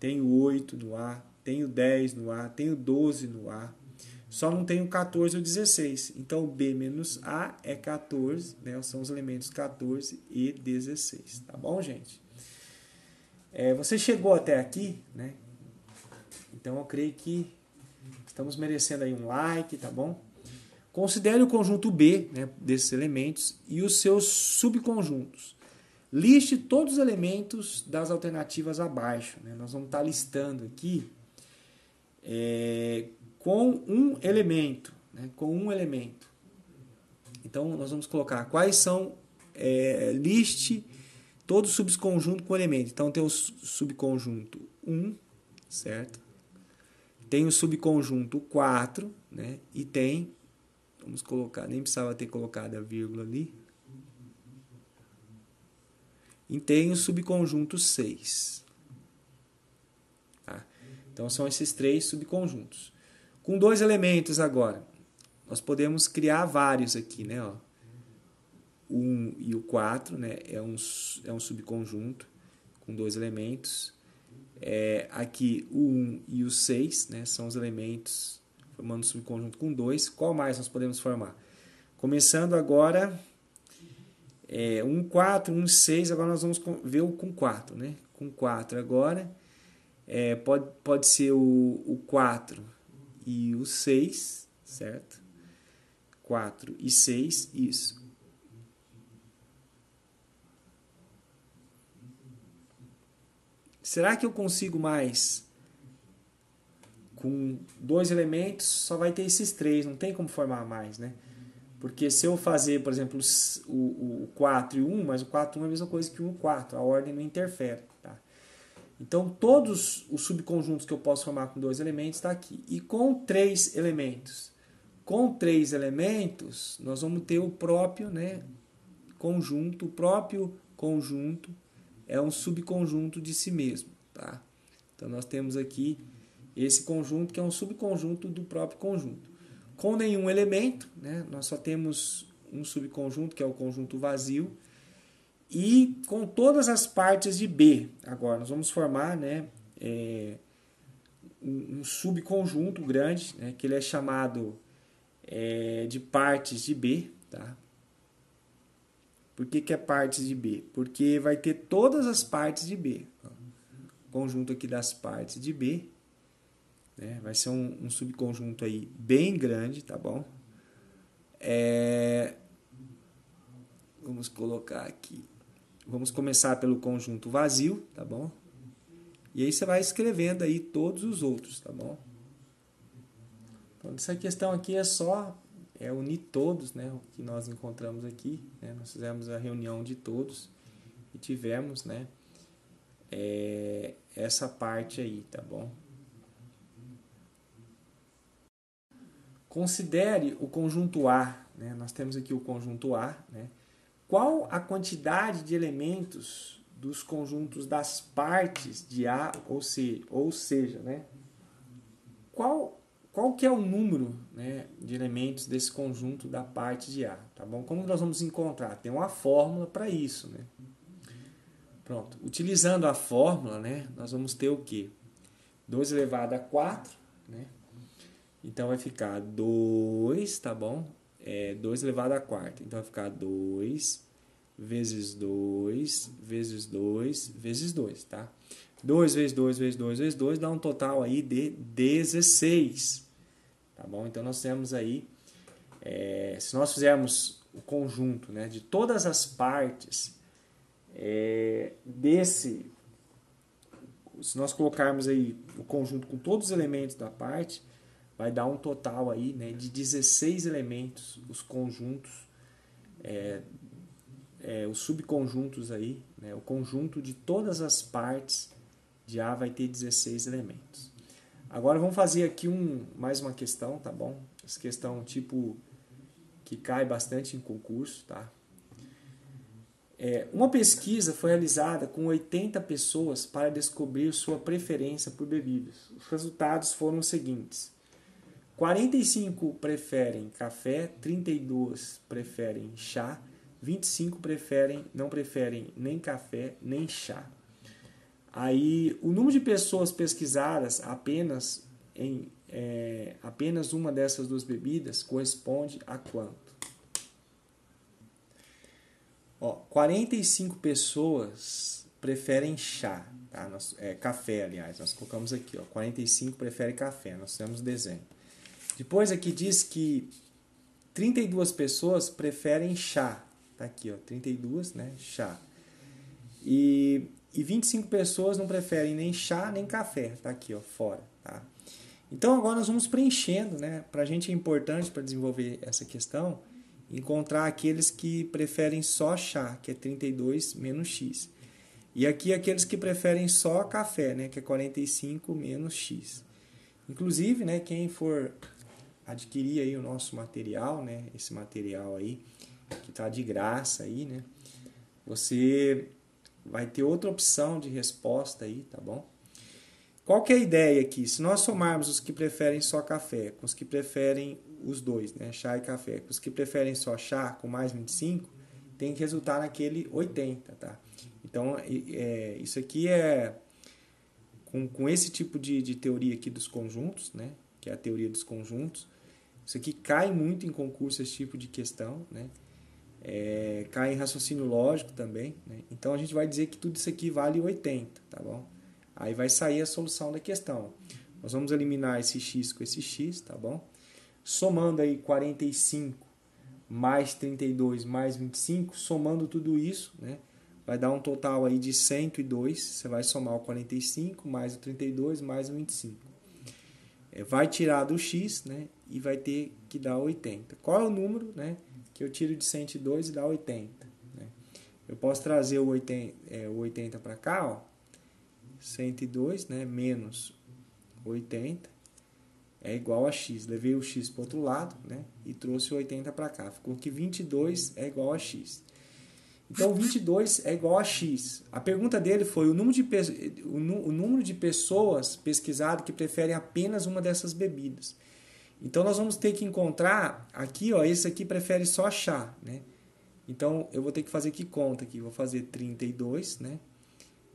tem o 8 no A, tem o 10 no A, tem o 12 no A. Só não tem o 14 ou 16. Então B menos A é 14, né? São os elementos 14 e 16. Tá bom, gente? É, você chegou até aqui, né? Então eu creio que estamos merecendo aí um like, tá bom? Considere o conjunto B né, desses elementos e os seus subconjuntos. Liste todos os elementos das alternativas abaixo. Né? Nós vamos estar listando aqui é, com um elemento. Né? Com um elemento. Então, nós vamos colocar quais são. É, liste todo subconjunto com elemento. Então, tem o subconjunto 1, certo? tem o subconjunto 4, né? E tem, vamos colocar, nem precisava ter colocado a vírgula ali. E tem o subconjunto 6. Tá? Então são esses três subconjuntos. Com dois elementos agora, nós podemos criar vários aqui, né? Ó. O 1 e o 4 né? é, um, é um subconjunto com dois elementos. É, aqui o 1 e o 6 né? são os elementos formando um subconjunto com 2. Qual mais nós podemos formar? Começando agora, é, 1, 4, 1, 6, agora nós vamos ver o com 4. Né? Com 4 agora, é, pode, pode ser o, o 4 e o 6, certo? 4 e 6, isso. Será que eu consigo mais? Com dois elementos, só vai ter esses três, não tem como formar mais, né? Porque se eu fazer, por exemplo, o, o 4 e o 1, mas o 4 e 1 é a mesma coisa que o 1 e o 4, a ordem não interfere. Tá? Então, todos os subconjuntos que eu posso formar com dois elementos está aqui. E com três elementos. Com três elementos, nós vamos ter o próprio né, conjunto, o próprio conjunto é um subconjunto de si mesmo. Tá? Então nós temos aqui esse conjunto que é um subconjunto do próprio conjunto. Com nenhum elemento, né, nós só temos um subconjunto que é o conjunto vazio e com todas as partes de B. Agora nós vamos formar né, é, um, subconjunto grande, né, que ele é chamado é, de partes de B. Tá? Por que, que é partes de B? Porque vai ter todas as partes de B. Conjunto aqui das partes de B. Né? Vai ser um, um, subconjunto aí bem grande, tá bom? É... Vamos colocar aqui. Vamos começar pelo conjunto vazio, tá bom? E aí você vai escrevendo aí todos os outros, tá bom? Então, essa questão aqui é só é unir todos, né, o que nós encontramos aqui. Né, nós fizemos a reunião de todos e tivemos, né, é, essa parte aí, tá bom? Considere o conjunto A, né? Nós temos aqui o conjunto A, né? Qual a quantidade de elementos dos conjuntos das partes de A, ou, se, ou seja, né? Qual qual que é o número né, de elementos desse conjunto da parte de A, tá bom? Como nós vamos encontrar? Tem uma fórmula para isso, né? Pronto, utilizando a fórmula, né, nós vamos ter o quê? 2 elevado a 4, né? Então vai ficar 2, tá bom? É 2 elevado a 4, então vai ficar 2 vezes 2 vezes 2 vezes 2, tá? 2 vezes 2 vezes 2 vezes 2 dá um total aí de 16. Tá bom? Então nós temos aí, é, se nós fizermos o conjunto né, de todas as partes é, desse, se nós colocarmos aí o conjunto com todos os elementos da parte, vai dar um total aí né, de 16 elementos, os conjuntos, é, é, os subconjuntos aí, né, o conjunto de todas as partes de A vai ter 16 elementos. Agora vamos fazer aqui um, mais uma questão, tá bom? Essa questão tipo que cai bastante em concurso, tá? É, uma pesquisa foi realizada com 80 pessoas para descobrir sua preferência por bebidas. Os resultados foram os seguintes: 45 preferem café, 32 preferem chá, 25 preferem não preferem nem café nem chá. Aí o número de pessoas pesquisadas apenas em é, apenas uma dessas duas bebidas corresponde a quanto? Ó, 45 pessoas preferem chá, tá? Nós, é, café, aliás, nós colocamos aqui, ó, 45 preferem café, nós temos desenho. Depois aqui diz que 32 pessoas preferem chá, tá aqui, ó, 32, né, chá. E e 25 pessoas não preferem nem chá nem café, tá aqui, ó, fora, tá? Então agora nós vamos preenchendo, né? Para a gente é importante para desenvolver essa questão encontrar aqueles que preferem só chá, que é 32 menos x. E aqui aqueles que preferem só café, né? Que é 45 menos x. Inclusive, né, quem for adquirir aí o nosso material, né, esse material aí que está de graça aí, né, você vai ter outra opção de resposta aí, tá bom? Qual que é a ideia aqui? Se nós somarmos os que preferem só café com os que preferem os dois, né, chá e café, com os que preferem só chá com mais 25, tem que resultar naquele 80, tá? Então, é, isso aqui é com, com esse tipo de, de teoria aqui dos conjuntos, né, que é a teoria dos conjuntos, isso aqui cai muito em concurso, esse tipo de questão, né? É, cai em raciocínio lógico também, né? Então a gente vai dizer que tudo isso aqui vale 80, tá bom? Aí vai sair a solução da questão. Nós vamos eliminar esse x com esse x, tá bom? Somando aí 45 mais 32 mais 25, somando tudo isso, né? Vai dar um total aí de 102. Você vai somar o 45 mais o 32 mais o 25. É, vai tirar do x, né? E vai ter que dar 80. Qual é o número, né? Que eu tiro de 102 e dá 80. Né? Eu posso trazer o 80, é, o 80 para cá, ó. 102, né? Menos 80 é igual a x. Levei o x para o outro lado né, e trouxe o 80 para cá. Ficou que 22 é igual a x. Então, 22 é igual a x. A pergunta dele foi o número de, o número de pessoas pesquisado que preferem apenas uma dessas bebidas. Então, nós vamos ter que encontrar aqui, ó, esse aqui prefere só chá. Né? Então, eu vou ter que fazer que conta aqui? Vou fazer 32, né?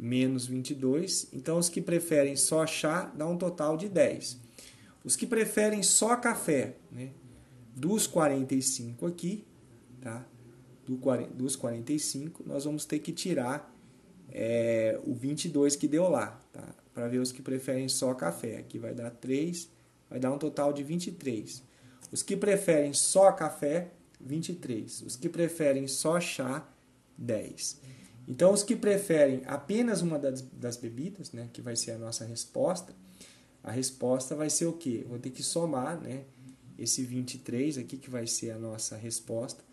menos 22. Então, os que preferem só chá dá um total de 10. Os que preferem só café, né? dos 45 aqui, tá? Do, dos 45, nós vamos ter que tirar é, o 22 que deu lá, tá? Para ver os que preferem só café. Aqui vai dar 3, vai dar um total de 23. Os que preferem só café, 23. Os que preferem só chá, 10. Então, os que preferem apenas uma das, das bebidas, né, que vai ser a nossa resposta, a resposta vai ser o quê? Vou ter que somar, né? Esse 23 aqui que vai ser a nossa resposta.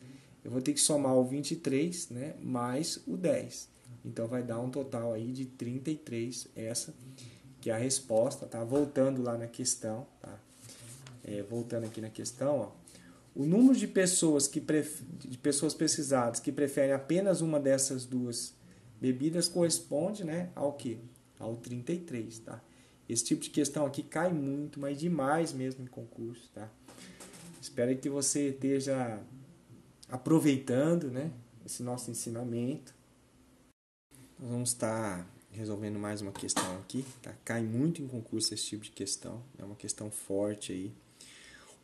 Eu vou ter que somar o 23, né? Mais o 10. Então vai dar um total aí de 33, essa que é a resposta, tá? Voltando lá na questão, tá? É, voltando aqui na questão, ó. O número de pessoas que pref... de pessoas pesquisadas que preferem apenas uma dessas duas bebidas corresponde, né, ao que? Ao 33, tá? Esse tipo de questão aqui cai muito, mas demais mesmo em concurso, tá? Espero que você esteja aproveitando, né, esse nosso ensinamento. Nós vamos estar resolvendo mais uma questão aqui, tá? Cai muito em concurso esse tipo de questão, é uma questão forte aí.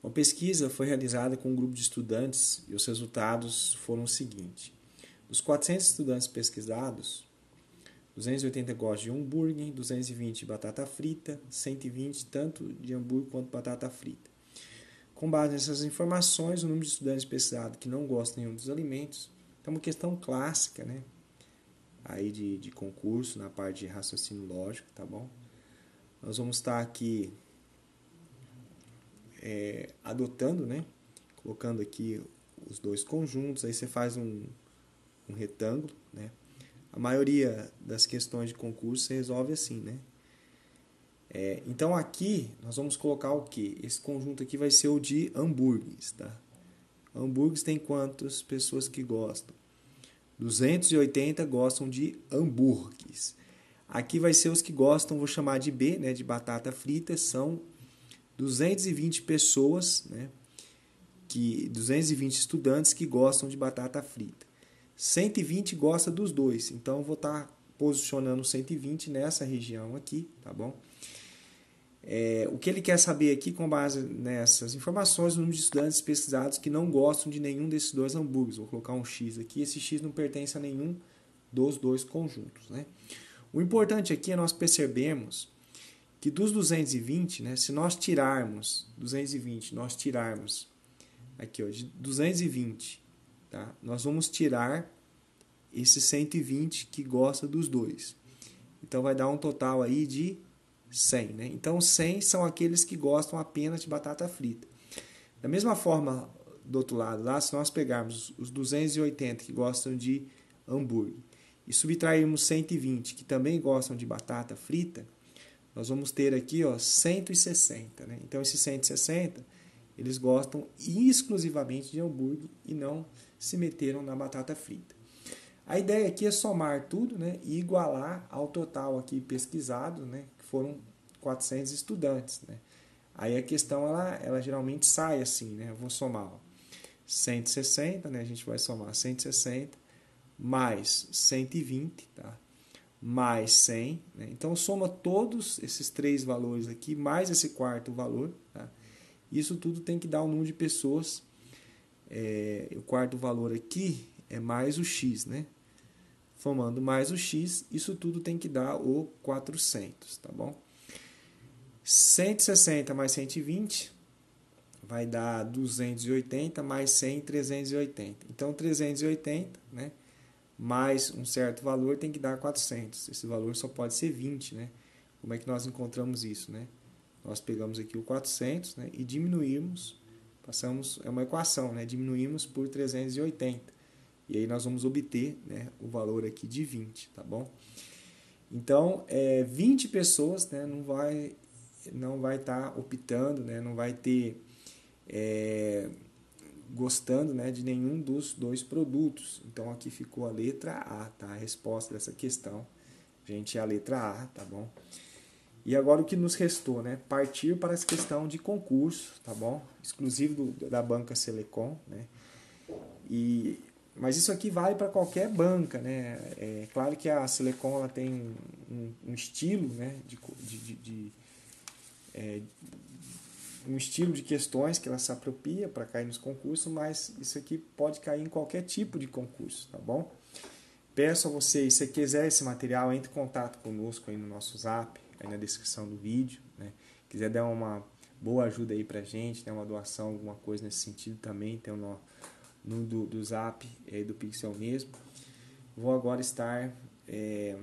Uma pesquisa foi realizada com um grupo de estudantes e os resultados foram os seguintes. Dos 400 estudantes pesquisados, 280 gostam de hambúrguer, 220 de batata frita, 120 tanto de hambúrguer quanto batata frita. Com base nessas informações, o número de estudantes pesquisado que não gostam de nenhum dos alimentos é uma questão clássica, né? Aí de, de concurso, na parte de raciocínio lógico, tá bom? Nós vamos estar aqui é, adotando, né? Colocando aqui os dois conjuntos, aí você faz um, um retângulo, né? A maioria das questões de concurso se resolve assim, né? É, então aqui nós vamos colocar o que? Esse conjunto aqui vai ser o de hambúrgueres, tá? Hambúrgueres tem quantas pessoas que gostam? 280 gostam de hambúrgueres. Aqui vai ser os que gostam, vou chamar de B, né, de batata frita, são 220 pessoas, né, que 220 estudantes que gostam de batata frita. 120 gosta dos dois, então vou estar tá posicionando 120 nessa região aqui, tá bom? É, o que ele quer saber aqui, com base nessas informações, o número de estudantes pesquisados que não gostam de nenhum desses dois hambúrgueres. Vou colocar um X aqui, esse X não pertence a nenhum dos dois conjuntos. Né? O importante aqui é nós percebemos que dos 220, né, se nós tirarmos 220, nós tirarmos aqui ó, de 220 Tá? Nós vamos tirar esse 120 que gosta dos dois. Então vai dar um total aí de 100. Né? Então 100 são aqueles que gostam apenas de batata frita. Da mesma forma, do outro lado, lá, se nós pegarmos os 280 que gostam de hambúrguer e subtrairmos 120 que também gostam de batata frita, nós vamos ter aqui ó, 160. Né? Então, esses 160, eles gostam exclusivamente de hambúrguer e não se meteram na batata frita. A ideia aqui é somar tudo né, e igualar ao total aqui pesquisado, né, foram 400 estudantes. Né. Aí a questão, ela, ela geralmente sai assim, né, eu vou somar ó, 160, né, a gente vai somar 160 mais 120, tá? mais 100. Né? Então, soma todos esses três valores aqui, mais esse quarto valor. Tá? Isso tudo tem que dar o um número de pessoas. É, o quarto valor aqui é mais o x, né? Somando mais o x, isso tudo tem que dar o 400, tá bom? 160 mais 120 vai dar 280 mais 100, 380. Então, 380, né? mais um certo valor tem que dar 400. Esse valor só pode ser 20, né? Como é que nós encontramos isso, né? Nós pegamos aqui o 400 né, e diminuímos, passamos, é uma equação, né? Diminuímos por 380. E aí nós vamos obter né, o valor aqui de 20, tá bom? Então, é, 20 pessoas né, não vai não vai estar tá optando, né, não vai ter é, gostando né, de nenhum dos dois produtos. Então aqui ficou a letra A, tá? A resposta dessa questão, gente, é a letra A, tá bom? E agora o que nos restou, né? Partir para essa questão de concurso, tá bom? Exclusivo do, da banca Selecom, né? E, mas isso aqui vale para qualquer banca, né? É claro que a Selecom ela tem um, um estilo, né? De, de, de, de é, um estilo de questões que ela se apropria para cair nos concursos, mas isso aqui pode cair em qualquer tipo de concurso, tá bom? Peço a vocês, se quiser esse material, entre em contato conosco aí no nosso zap, aí na descrição do vídeo, né? Quiser dar uma boa ajuda aí pra gente, né? uma doação, alguma coisa nesse sentido também, tem no, no do, do zap aí do Pixel mesmo. Vou agora estar é,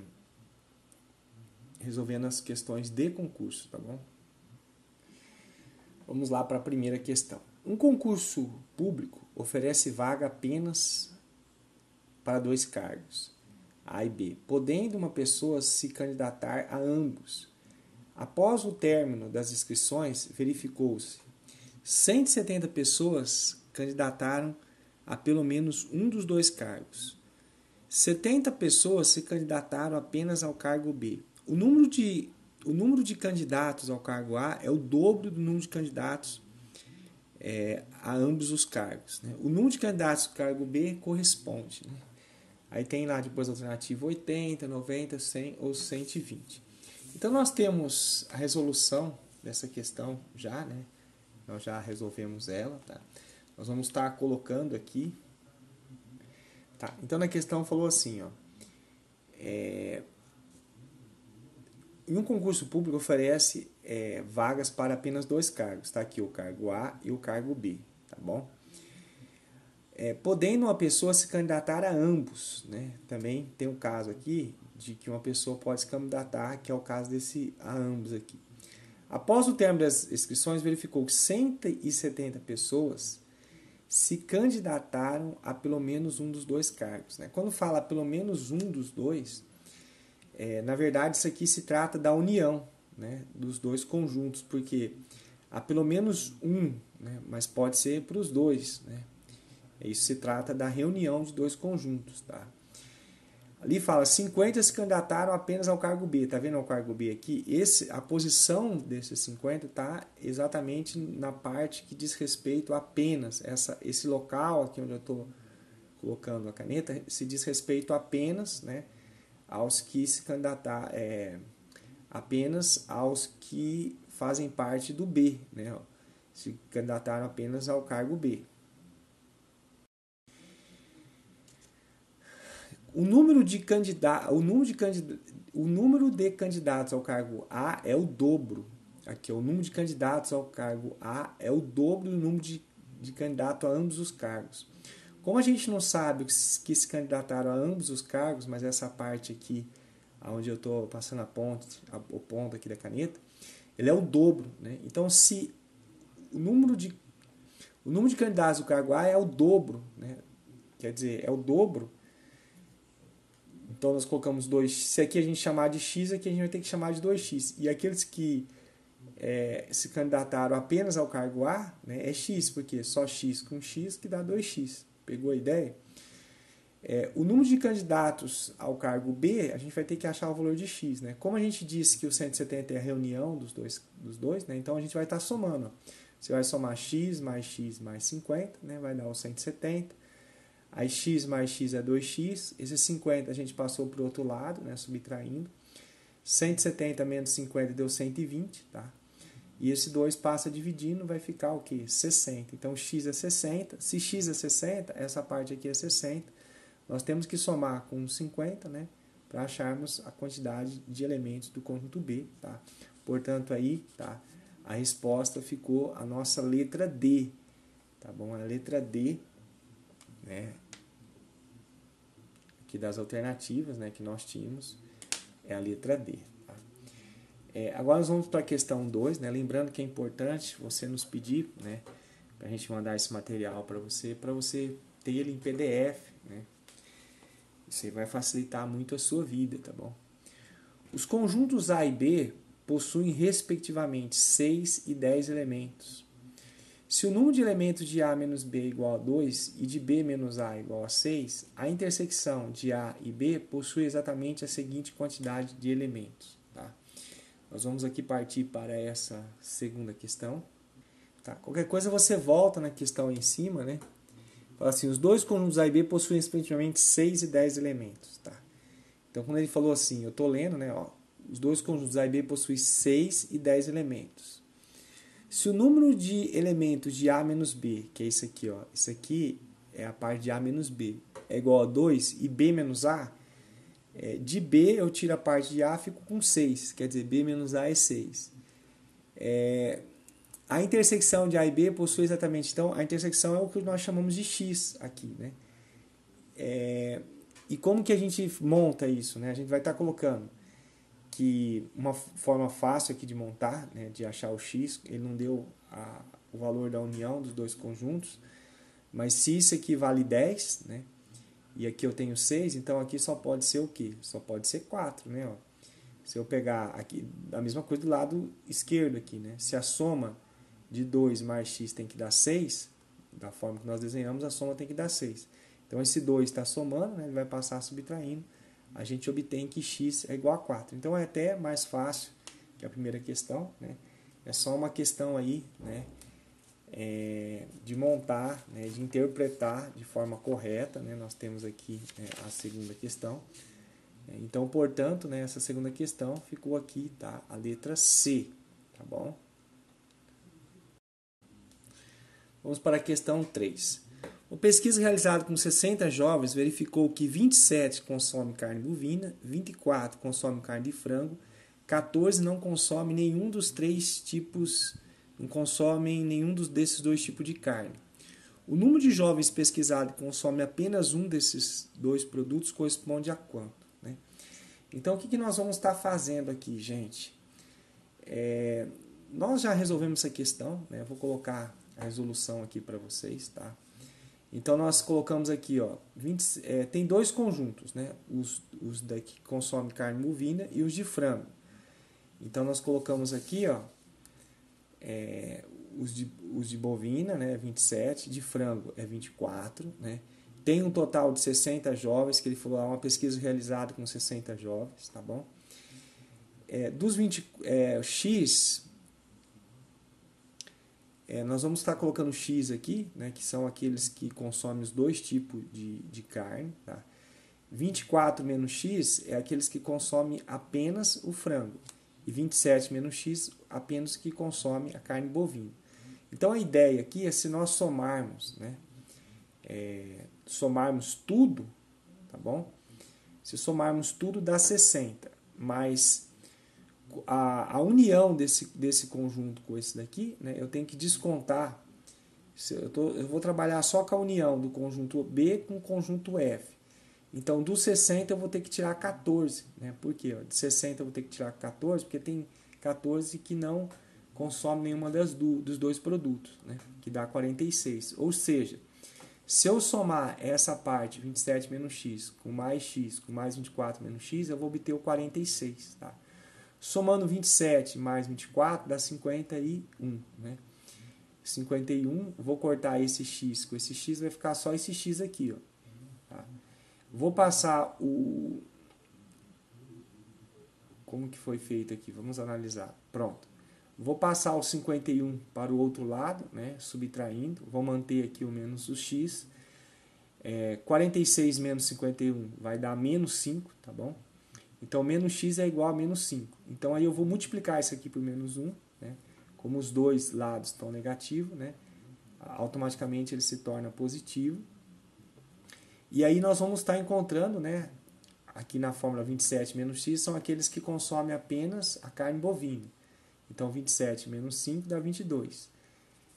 resolvendo as questões de concurso, tá bom? Vamos lá para a primeira questão. Um concurso público oferece vaga apenas para dois cargos, A e B, podendo uma pessoa se candidatar a ambos. Após o término das inscrições, verificou-se 170 pessoas candidataram a pelo menos um dos dois cargos. 70 pessoas se candidataram apenas ao cargo B. O número de o número de candidatos ao cargo A é o dobro do número de candidatos é, a ambos os cargos. Né? O número de candidatos ao cargo B corresponde. Né? Aí tem lá depois a alternativa 80, 90, 100 ou 120. Então nós temos a resolução dessa questão já, né? Nós já resolvemos ela, tá? Nós vamos estar colocando aqui. Tá? Então na questão falou assim, ó. É, e um concurso público oferece é, vagas para apenas dois cargos, tá aqui o cargo A e o cargo B, tá bom? É, podendo uma pessoa se candidatar a ambos, né? Também tem um caso aqui de que uma pessoa pode se candidatar, que é o caso desse a ambos aqui. Após o termo das inscrições, verificou que 170 pessoas se candidataram a pelo menos um dos dois cargos. Né? Quando fala pelo menos um dos dois, é, na verdade, isso aqui se trata da união né, dos dois conjuntos, porque há pelo menos um, né, mas pode ser para os dois. Né? Isso se trata da reunião de dois conjuntos. Tá? Ali fala 50 se candidataram apenas ao cargo B. Tá vendo o cargo B aqui? Esse, a posição desses 50 está exatamente na parte que diz respeito apenas. Essa, esse local aqui onde eu estou colocando a caneta se diz respeito apenas, né? aos que se candidatar é, apenas aos que fazem parte do B, né? se candidataram apenas ao cargo B. O número de candidatos, o número de candidatos, o número de candidatos ao cargo A é o dobro. Aqui, o número de candidatos ao cargo A é o dobro do número de, de candidatos a ambos os cargos. Como a gente não sabe que se candidataram a ambos os cargos, mas essa parte aqui, onde eu estou passando a ponte, a, o ponto aqui da caneta, ele é o dobro. Né? Então, se o número de, o número de candidatos do cargo A é o dobro, né? quer dizer, é o dobro, Então nós colocamos 2. Se aqui a gente chamar de x, aqui a gente vai ter que chamar de 2x. E aqueles que é, se candidataram apenas ao cargo A, né, é x, porque só x com x que dá 2x. Pegou a ideia? É, o número de candidatos ao cargo B, a gente vai ter que achar o valor de x. Né? Como a gente disse que o 170 é a reunião dos dois, dos dois né? então a gente vai estar tá somando. Você vai somar x mais x mais 50, né? vai dar o 170. Aí x mais x é 2x. Esse 50 a gente passou para o outro lado, né? subtraindo. 170 menos 50 deu 120, tá? E esse 2 passa dividindo, vai ficar o quê? 60. Então, x é 60. Se x é 60, essa parte aqui é 60 nós temos que somar com 50, né? Para acharmos a quantidade de elementos do conjunto B, tá? Portanto, aí, tá? A resposta ficou a nossa letra D, tá bom? A letra D, né? Aqui das alternativas, né? Que nós tínhamos, é a letra D, tá? É, agora nós vamos para a questão 2, né? Lembrando que é importante você nos pedir, né? Para a gente mandar esse material para você, para você ter ele em PDF, né? Isso vai facilitar muito a sua vida, tá bom? Os conjuntos A e B possuem respectivamente 6 e 10 elementos. Se o número de elementos de A menos B é igual a 2 e de B menos A é igual a 6, a intersecção de A e B possui exatamente a seguinte quantidade de elementos. Tá? Nós vamos aqui partir para essa segunda questão. Tá? Qualquer coisa você volta na questão em cima, né? Fala assim, os dois conjuntos A e B possuem respectivamente 6 e 10 elementos. Tá? Então, quando ele falou assim, eu estou lendo, né? Ó, os dois conjuntos A e B possuem 6 e 10 elementos. Se o número de elementos de A menos B, que é isso aqui, ó, isso aqui é a parte de A menos B, é igual a 2 e B menos A, é, de B eu tiro a parte de A fico com 6, quer dizer, B menos A é 6. É, a intersecção de A e B possui exatamente, então, a intersecção é o que nós chamamos de X aqui, né? É, e como que a gente monta isso, né? A gente vai estar tá colocando que uma forma fácil aqui de montar, né, de achar o x, ele não deu a, o valor da união dos dois conjuntos, mas se isso aqui vale 10, né, e aqui eu tenho 6, então aqui só pode ser o quê? Só pode ser 4, né, ó. Se eu pegar aqui, a mesma coisa do lado esquerdo aqui, né, se a soma de 2 mais x tem que dar 6, da forma que nós desenhamos, a soma tem que dar 6. Então, esse 2 está somando, né, ele vai passar subtraindo, a gente obtém que x é igual a 4. Então, é até mais fácil que a primeira questão, né? É só uma questão aí, né? É, de montar, né, de interpretar de forma correta, né? Nós temos aqui é, a segunda questão. Então, portanto, né, essa segunda questão ficou aqui, tá? A letra C, tá bom? Vamos para a questão 3. Uma pesquisa realizada com 60 jovens verificou que 27 consomem carne bovina, 24 consomem carne de frango, 14 não consomem nenhum dos três tipos, não consomem nenhum dos, desses dois tipos de carne. O número de jovens pesquisados que consomem apenas um desses dois produtos corresponde a quanto? Né? Então, o que, que nós vamos estar fazendo aqui, gente? É, nós já resolvemos essa questão, né? vou colocar a resolução aqui para vocês, tá? Então nós colocamos aqui, ó, 20, é, tem dois conjuntos, né? Os, os daqui que consomem carne bovina e os de frango. Então nós colocamos aqui, ó, é, os, de, os de bovina, né? 27, de frango é 24, né? Tem um total de 60 jovens, que ele falou, é uma pesquisa realizada com 60 jovens, tá bom? É, dos 20, é, X, é, nós vamos estar colocando X aqui, né, que são aqueles que consomem os dois tipos de, de carne. Tá? 24 menos X é aqueles que consomem apenas o frango. E 27 menos X apenas que consomem a carne bovina. Então a ideia aqui é se nós somarmos, né, é, somarmos tudo, tá bom? Se somarmos tudo dá 60, mas a, a união desse, desse conjunto com esse daqui, né, eu tenho que descontar. Eu, tô, eu vou trabalhar só com a união do conjunto B com o conjunto F. Então, dos 60 eu vou ter que tirar 14. Né? Por quê? De 60 eu vou ter que tirar 14, porque tem 14 que não consome nenhuma das do, dos dois produtos, né? que dá 46. Ou seja, Se eu somar essa parte, 27 menos x, com mais x, com mais 24 menos x, eu vou obter o 46. Tá? Somando 27 mais 24 dá 51. Né? 51, vou cortar esse x com esse x, vai ficar só esse x aqui. Ó. Tá? Vou passar o... Como que foi feito aqui? Vamos analisar. Pronto. Vou passar o 51 para o outro lado, né, subtraindo. Vou manter aqui o menos o x. É, 46 menos 51 vai dar menos 5, tá bom? Então, menos x é igual a menos 5. Então, aí eu vou multiplicar isso aqui por menos 1, né? Como os dois lados estão negativos, né? Automaticamente ele se torna positivo. E aí nós vamos estar encontrando, né? Aqui na fórmula 27 menos x são aqueles que consomem apenas a carne bovina. Então 27 menos 5 dá 22.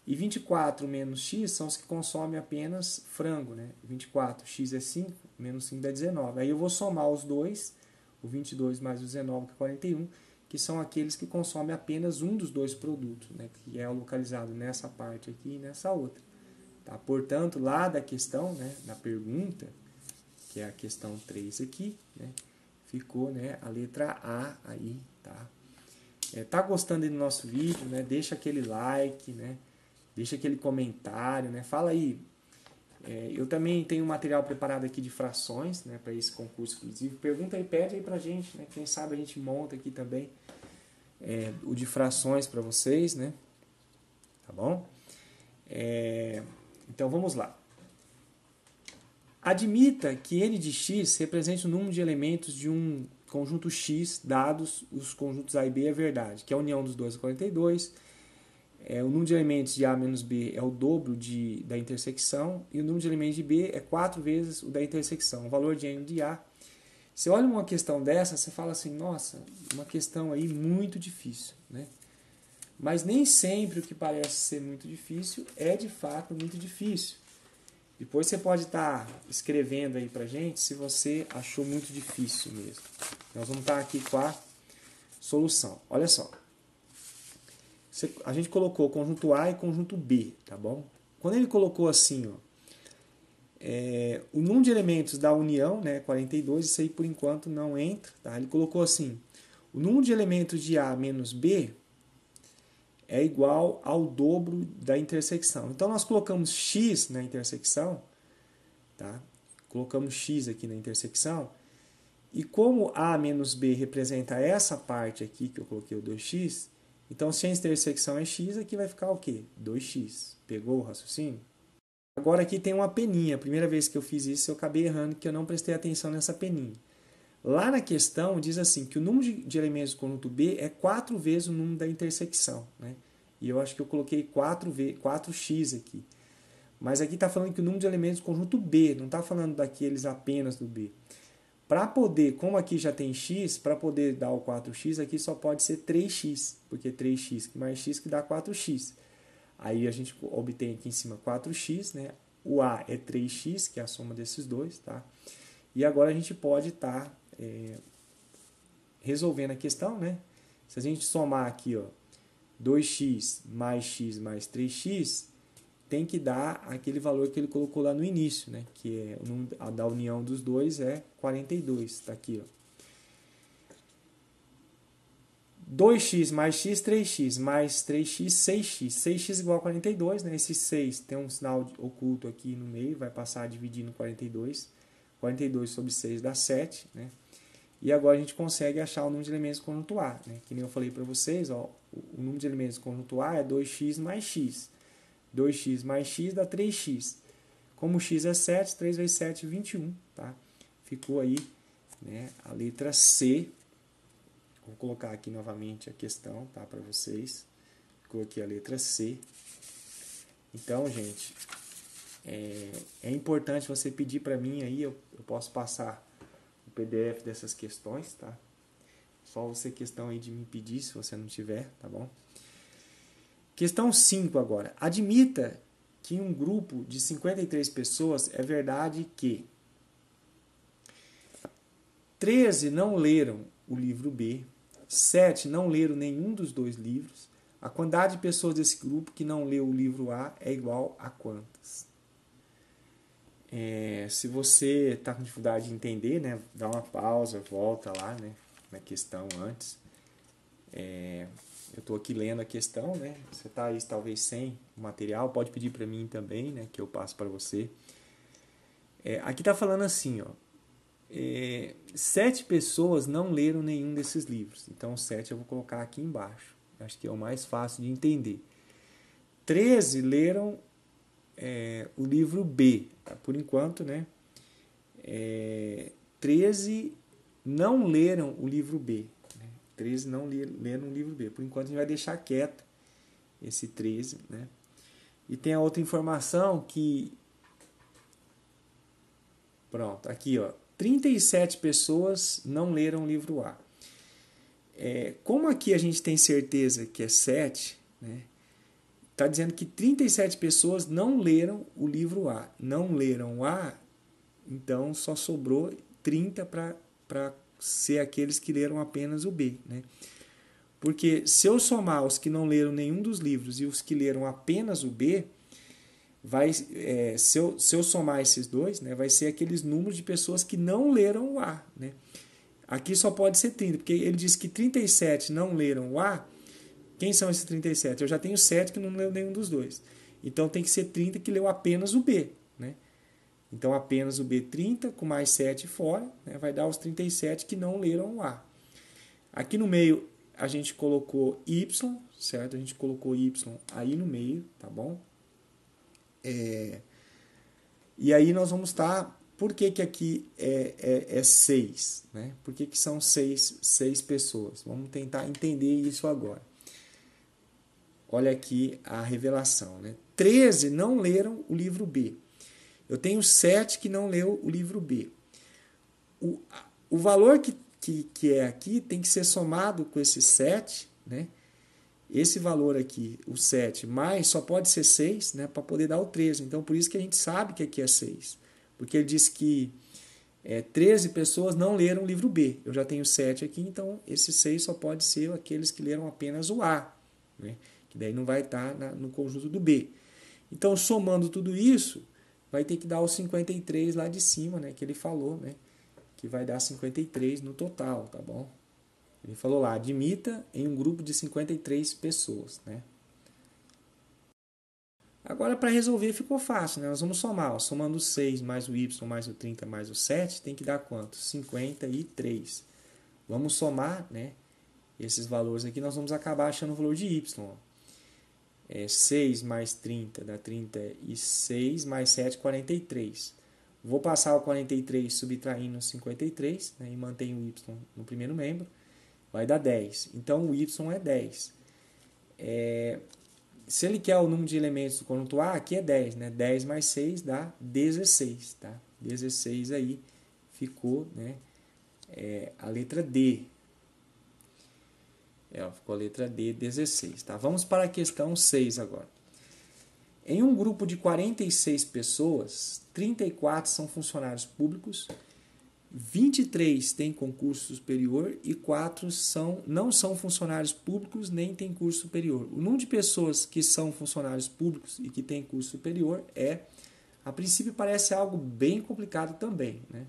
E 24 menos x são os que consomem apenas frango. Né? 24, x é 5, menos 5 dá 19. Aí eu vou somar os dois, o 22 mais o 19, que é 41, que são aqueles que consomem apenas um dos dois produtos, né? que é localizado nessa parte aqui e nessa outra. Tá? Portanto, lá da questão, né, da pergunta, que é a questão 3 aqui, né, ficou né, a letra A aí, tá? É, tá gostando do nosso vídeo, né? Deixa aquele like, né? Deixa aquele comentário, né? Fala aí. É, eu também tenho material preparado aqui de frações, né? Para esse concurso exclusivo. Pergunta aí, pede aí pra gente, né? Quem sabe a gente monta aqui também é, o de frações para vocês, né? Tá bom? É, então vamos lá. Admita que n de x represente o número de elementos de um conjunto X, dados os conjuntos A e B é verdade, que é a união dos dois é 42. É, o número de elementos de A menos B é o dobro de, da intersecção, e o número de elementos de B é 4 vezes o da intersecção, o valor de N de A. Você olha uma questão dessa, você fala assim, nossa, uma questão aí muito difícil. Né? Mas nem sempre o que parece ser muito difícil é de fato muito difícil. Depois você pode estar tá escrevendo aí pra gente se você achou muito difícil mesmo. Nós vamos estar tá aqui com a solução. Olha só. A gente colocou conjunto A e conjunto B, tá bom? Quando ele colocou assim, ó, é, o número de elementos da união, né, 42, isso aí por enquanto não entra, tá? Ele colocou assim, o número de elementos de A menos B é igual ao dobro da intersecção. Então nós colocamos x na intersecção, tá? Colocamos x aqui na intersecção, e como a menos b representa essa parte aqui que eu coloquei o 2x, então se a intersecção é x, aqui vai ficar o quê? 2x. Pegou o raciocínio? Agora aqui tem uma peninha. A primeira vez que eu fiz isso eu acabei errando que eu não prestei atenção nessa peninha. Lá na questão diz assim que o número de elementos do conjunto B é 4 vezes o número da intersecção. Né? E eu acho que eu coloquei 4, v, 4x aqui. Mas aqui está falando que o número de elementos do conjunto B, não está falando daqueles apenas do B. Para poder, como aqui já tem x, para poder dar o 4x, aqui só pode ser 3x, porque 3x mais x que dá 4x. Aí a gente obtém aqui em cima 4x, né? O A é 3x, que é a soma desses dois, tá? E agora a gente pode estar tá, é, resolvendo a questão, né? Se a gente somar aqui, ó, 2x mais x mais 3x tem que dar aquele valor que ele colocou lá no início, né? que é a da união dos dois é 42, está aqui. Ó. 2x mais x, 3x, mais 3x, 6x. 6x igual a 42, né? Esse 6 tem um sinal oculto aqui no meio, vai passar no 42. 42 sobre 6 dá 7, né? E agora a gente consegue achar o número de elementos do conjunto A, né? Que nem eu falei para vocês, ó, o número de elementos do conjunto A é 2x mais x. 2x mais x dá 3x. Como x é 7, 3 vezes 7 21. Tá? Ficou aí né, a letra C. Vou colocar aqui novamente a questão tá, para vocês. Ficou aqui a letra C. Então, gente, é, é importante você pedir para mim aí, eu, eu posso passar o PDF dessas questões, tá? Só você questão aí de me pedir, se você não tiver, tá bom? Questão 5 agora. Admita que em um grupo de 53 pessoas é verdade que 13 não leram o livro B, 7 não leram nenhum dos dois livros. A quantidade de pessoas desse grupo que não leu o livro A é igual a quantas? É, se você está com dificuldade de entender, né, dá uma pausa, volta lá né, na questão antes. É, eu estou aqui lendo a questão, né? Você está aí talvez sem material, pode pedir para mim também, né? Que eu passo para você. É, aqui está falando assim, ó. É, sete pessoas não leram nenhum desses livros. Então, sete eu vou colocar aqui embaixo. Acho que é o mais fácil de entender. Treze leram é, o livro B, tá? por enquanto, né? É, 13 não leram o livro B. 13 não lendo o livro B. Por enquanto a gente vai deixar quieto esse 13, né? E tem a outra informação que Pronto, aqui ó, 37 pessoas não leram o livro A. É, como aqui a gente tem certeza que é 7, né? Está dizendo que 37 pessoas não leram o livro A. Não leram o A, então só sobrou 30 para ser aqueles que leram apenas o B. Né? Porque se eu somar os que não leram nenhum dos livros e os que leram apenas o B, vai, é, se, eu, se eu somar esses dois, né, vai ser aqueles números de pessoas que não leram o A. Né? Aqui só pode ser 30, porque ele diz que 37 não leram o A. Quem são esses 37? Eu já tenho 7 que não leram nenhum dos dois. Então tem que ser 30 que leu apenas o B. Então, apenas o B30 com mais 7 fora né, vai dar os 37 que não leram o A. Aqui no meio a gente colocou Y, certo? A gente colocou Y aí no meio, tá bom? É... E aí nós vamos estar... Tá... Por que, que aqui é, é, é seis? Né? Por que, que são seis, seis pessoas? Vamos tentar entender isso agora. Olha aqui a revelação. Né? 13 não leram o livro B. Eu tenho sete que não leu o livro B. O, o valor que, que, que é aqui tem que ser somado com esse sete, né? Esse valor aqui, o 7, mais só pode ser 6, né, para poder dar o 13. Então, por isso que a gente sabe que aqui é 6. Porque ele diz que é, 13 pessoas não leram o livro B. Eu já tenho 7 aqui, então esse 6 só pode ser aqueles que leram apenas o A. Né, que daí não vai estar na, no conjunto do B. Então, somando tudo isso, vai ter que dar os 53 lá de cima, né? Que ele falou, né? Que vai dar 53 no total, tá bom? Ele falou lá, admita em um grupo de 53 pessoas, né? Agora, para resolver, ficou fácil, né? Nós vamos somar, ó, somando 6 mais o y mais o 30 mais o 7, tem que dar quanto? 53. Vamos somar, né? Esses valores aqui, nós vamos acabar achando o valor de y, ó é, 6 mais 30 dá 36, mais 7, 43. Vou passar o 43 subtraindo 53 né, e mantenho o y no primeiro membro, vai dar 10. Então o y é 10. É, se ele quer o número de elementos do conjunto A, aqui é 10. Né? 10 mais 6 dá 16. Tá? 16 aí ficou né, é, a letra D. É, ficou a letra D, 16. Tá? Vamos para a questão 6 agora. Em um grupo de 46 pessoas, 34 são funcionários públicos, 23 têm concurso superior e 4 são, não são funcionários públicos nem têm curso superior. O número de pessoas que são funcionários públicos e que têm curso superior é, a princípio, parece algo bem complicado também. Né?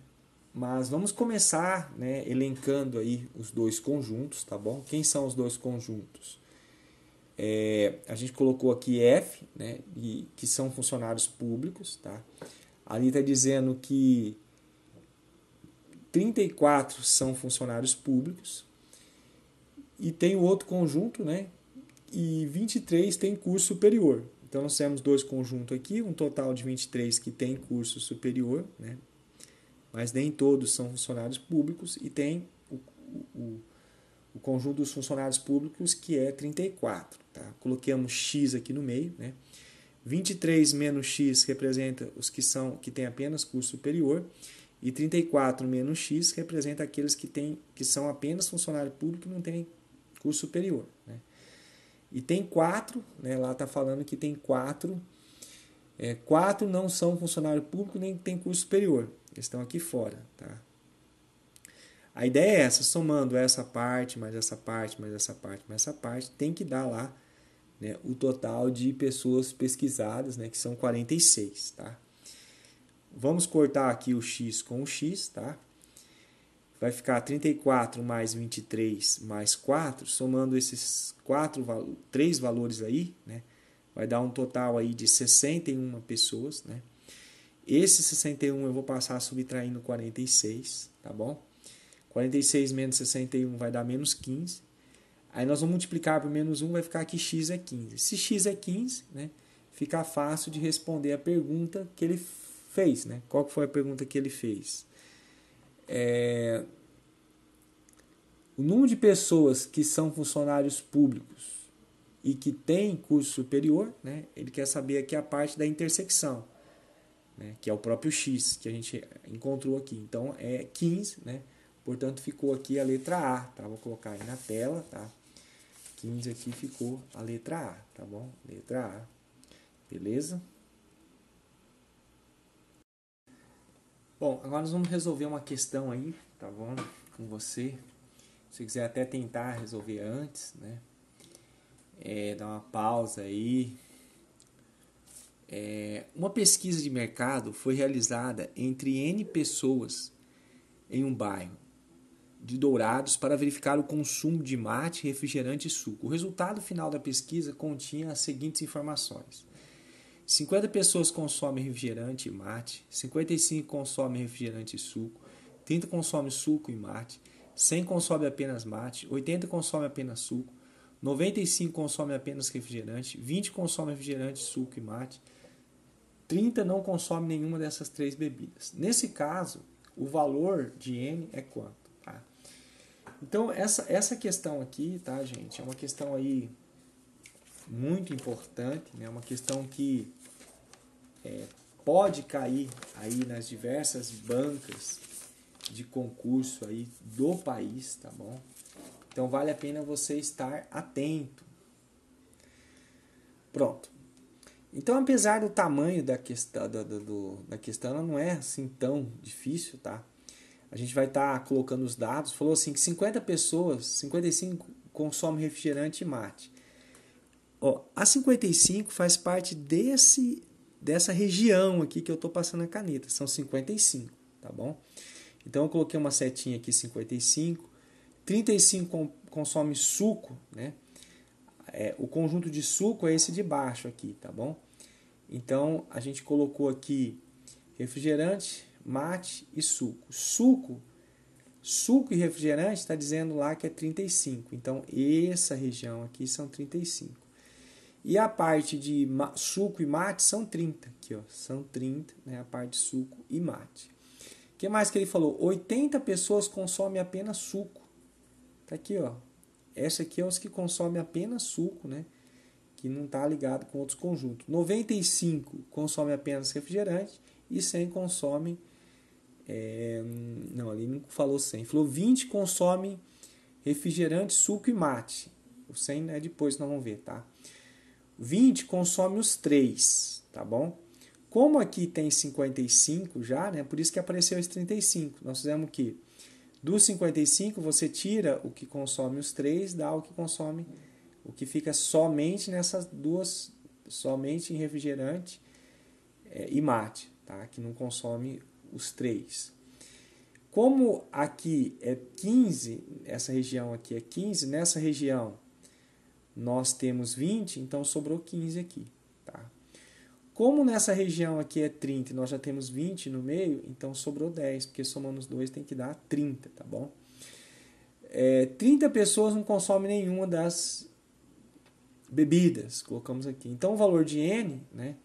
Mas vamos começar né, elencando aí os dois conjuntos, tá bom? Quem são os dois conjuntos? É, a gente colocou aqui F, né, e, que são funcionários públicos, tá? Ali está dizendo que 34 são funcionários públicos e tem o outro conjunto, né? E 23 tem curso superior. Então nós temos dois conjuntos aqui, um total de 23 que tem curso superior, né? Mas nem todos são funcionários públicos e tem o, o, o conjunto dos funcionários públicos que é 34. Tá? Coloquemos x aqui no meio. Né? 23 menos x representa os que, são, que têm apenas curso superior e 34 menos x representa aqueles que, têm, que são apenas funcionário público e não têm curso superior. Né? E tem quatro, né? lá está falando que tem quatro, é, quatro não são funcionário público nem têm curso superior estão aqui fora, tá? A ideia é essa, somando essa parte, mais essa parte, mais essa parte, mais essa parte, tem que dar lá né, o total de pessoas pesquisadas, né, que são 46, tá? vamos cortar aqui o x com o x, tá? Vai ficar 34 mais 23 mais 4, somando esses quatro, três valores aí, né? Vai dar um total aí de 61 pessoas, né? Esse 61 eu vou passar subtraindo 46, tá bom? 46 menos 61 vai dar menos 15. Aí nós vamos multiplicar por menos 1, vai ficar que x é 15. Se x é 15, né, fica fácil de responder a pergunta que ele fez. Né? Qual foi a pergunta que ele fez? É... O número de pessoas que são funcionários públicos e que têm curso superior, né, ele quer saber aqui a parte da intersecção, né, que é o próprio x que a gente encontrou aqui. Então é 15, né? Portanto, ficou aqui a letra A, tá? Vou colocar aí na tela, tá? 15 aqui ficou a letra A, tá bom? Letra A. Beleza? Bom, agora nós vamos resolver uma questão aí, tá bom? Com você. Se quiser até tentar resolver antes, né? É, dar uma pausa aí. É, uma pesquisa de mercado foi realizada entre N pessoas em um bairro de Dourados para verificar o consumo de mate, refrigerante e suco. O resultado final da pesquisa continha as seguintes informações: 50 pessoas consomem refrigerante e mate, 55 consomem refrigerante e suco, 30 consomem suco e mate, 100 consomem apenas mate, 80 consomem apenas suco, 95 consomem apenas refrigerante, 20 consomem refrigerante, suco e mate, 30 não consomem nenhuma dessas três bebidas. Nesse caso, o valor de N é quanto? Então, essa, essa questão aqui, tá, gente, é uma questão aí muito importante, né? uma questão que é, pode cair aí nas diversas bancas de concurso aí do país, tá bom? Então vale a pena você estar atento. Pronto. Então, apesar do tamanho da questão, da, do, da questão, ela não é assim tão difícil, tá? a gente vai estar tá colocando os dados, falou assim que 50 pessoas, 55 consomem refrigerante e mate. Ó, a 55 faz parte desse dessa região aqui que eu estou passando a caneta, são 55, tá bom? Então eu coloquei uma setinha aqui 55, 35 consome suco, né? É, o conjunto de suco é esse de baixo aqui, tá bom? Então a gente colocou aqui refrigerante, mate e suco. Suco, suco e refrigerante está dizendo lá que é 35. Então, essa região aqui são 35. E a parte de suco e mate são 30. Aqui, ó, são 30, né, a parte de suco e mate. O que mais que ele falou? 80 pessoas consomem apenas suco. Tá aqui, ó. Essa aqui é os que consomem apenas suco, né? Que não está ligado com outros conjuntos. 95 consomem apenas refrigerante e 100 consomem é, não, ali não falou 100. Falou 20 consomem refrigerante, suco e mate. O 100 é depois, nós vamos ver, tá? 20 consome os três, tá bom? Como aqui tem 55 já, né? Por isso que apareceu esse 35. Nós fizemos o quê? Dos 55, você tira o que consome os três, dá o que consome, o que fica somente nessas duas, somente em refrigerante é, e mate, tá? Que não consome os três. Como aqui é 15, essa região aqui é 15, nessa região nós temos 20, então sobrou 15 aqui. Tá? Como nessa região aqui é 30 e nós já temos 20 no meio, então sobrou 10, porque somando os dois tem que dar 30, tá bom? É, 30 pessoas não consomem nenhuma das bebidas, colocamos aqui. Então o valor de N, né,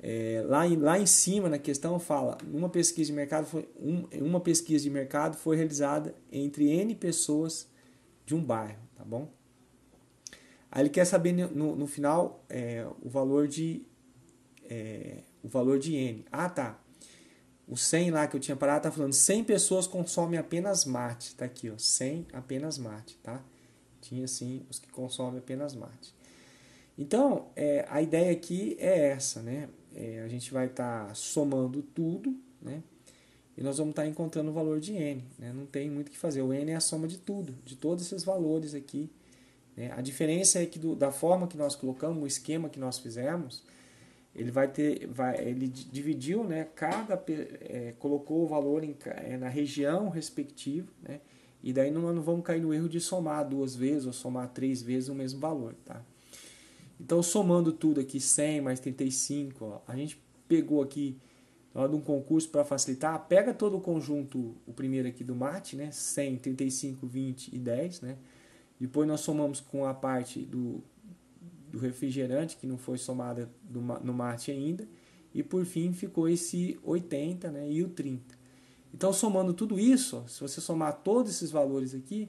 é, lá, em, lá em cima na questão fala uma pesquisa de mercado foi um, uma pesquisa de mercado foi realizada entre n pessoas de um bairro, tá bom? Aí ele quer saber no, no final é, o valor de é, o valor de n. Ah, tá. O 100 lá que eu tinha parado tá falando 100 pessoas consomem apenas mate, tá aqui, ó, 100 apenas mate, tá? Tinha assim os que consomem apenas mate. Então, é, a ideia aqui é essa, né? é, a gente vai estar tá somando tudo, né? E nós vamos estar tá encontrando o valor de n. Né? Não tem muito o que fazer. O n é a soma de tudo, de todos esses valores aqui. Né? A diferença é que do, da forma que nós colocamos, o esquema que nós fizemos, ele vai ter, vai, ele dividiu, né, cada, é, colocou o valor em, é, na região respectiva, né, e daí não, não vamos cair no erro de somar duas vezes ou somar três vezes o mesmo valor, tá? Então, somando tudo aqui, 100 mais 35, ó, a gente pegou aqui, de um concurso para facilitar, pega todo o conjunto, o primeiro aqui do mate, né? 100, 35, 20 e 10, né? Depois nós somamos com a parte do, do refrigerante, que não foi somada do, no mate ainda. E por fim ficou esse 80 né? e o 30. Então, somando tudo isso, ó, se você somar todos esses valores aqui,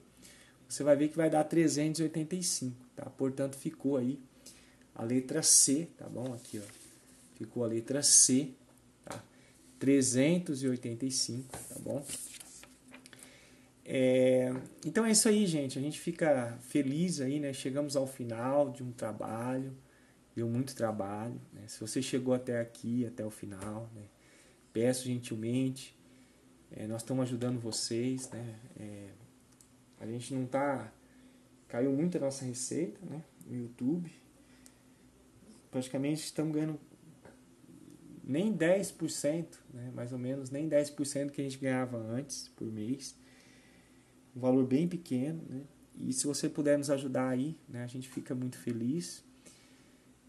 você vai ver que vai dar 385, tá? Portanto, ficou aí a letra C, tá bom? Aqui, ó. Ficou a letra C, tá? 385, tá bom? É, então é isso aí, gente. A gente fica feliz aí, né? Chegamos ao final de um trabalho, deu muito trabalho. Né? Se você chegou até aqui, até o final, né? peço gentilmente é, nós estamos ajudando vocês, né? É, a gente não tá. Caiu muito a nossa receita, né? No YouTube. Praticamente estamos ganhando nem 10%, né? mais ou menos, nem 10% que a gente ganhava antes por mês. Um valor bem pequeno, né? E se você puder nos ajudar aí, né? A gente fica muito feliz.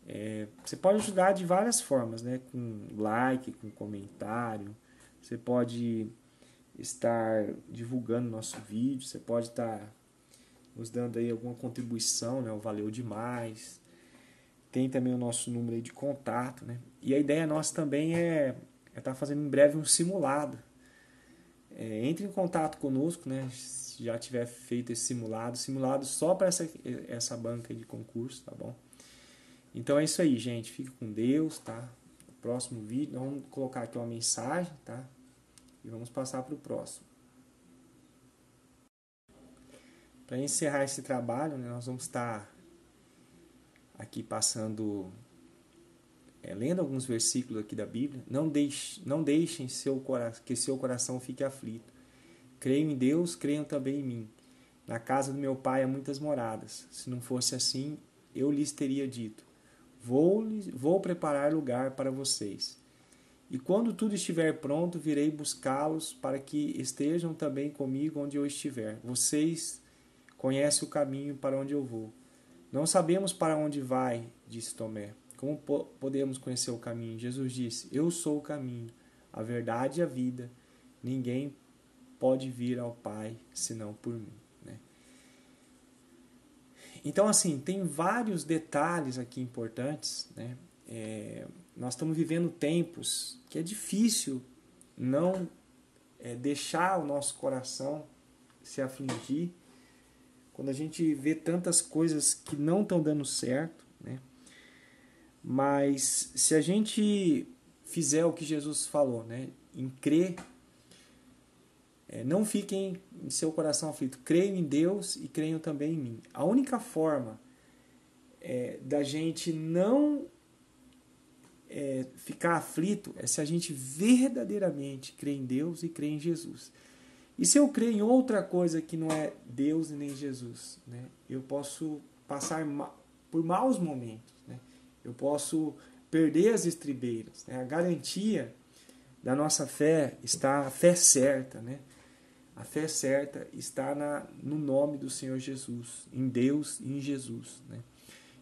É, você pode ajudar de várias formas, né? Com like, com comentário. Você pode estar divulgando nosso vídeo, você pode estar nos dando aí alguma contribuição, né? O valeu demais. Tem também o nosso número aí de contato, né? E a ideia nossa também é estar é tá fazendo em breve um simulado. É, entre em contato conosco, né? Se já tiver feito esse simulado, simulado só para essa, essa banca de concurso, tá bom? Então é isso aí, gente. Fique com Deus, tá? Próximo vídeo, vamos colocar aqui uma mensagem, tá? E vamos passar para o próximo. Para encerrar esse trabalho, né, nós vamos estar aqui passando, é, lendo alguns versículos aqui da Bíblia. Não, deixe, não deixem seu que seu coração fique aflito. Creiam em Deus, creiam também em mim. Na casa do meu pai há muitas moradas. Se não fosse assim, eu lhes teria dito: Vou, vou preparar lugar para vocês. E quando tudo estiver pronto, virei buscá-los para que estejam também comigo onde eu estiver. Vocês conhecem o caminho para onde eu vou. Não sabemos para onde vai, disse Tomé. Como po podemos conhecer o caminho? Jesus disse: Eu sou o caminho, a verdade e a vida. Ninguém pode vir ao Pai senão por mim. Né? Então, assim, tem vários detalhes aqui importantes. Né? É, nós estamos vivendo tempos que é difícil não é, deixar o nosso coração se afligir quando a gente vê tantas coisas que não estão dando certo, né? Mas se a gente fizer o que Jesus falou, né, em crer, é, não fiquem em seu coração aflito, creiam em Deus e creiam também em mim. A única forma é, da gente não é, ficar aflito é se a gente verdadeiramente crê em Deus e crê em Jesus. E se eu crer em outra coisa que não é Deus e nem Jesus, né, eu posso passar ma por maus momentos. Né? Eu posso perder as estribeiras. Né? A garantia da nossa fé está a fé certa. Né? A fé certa está na, no nome do Senhor Jesus, em Deus e em Jesus. Né?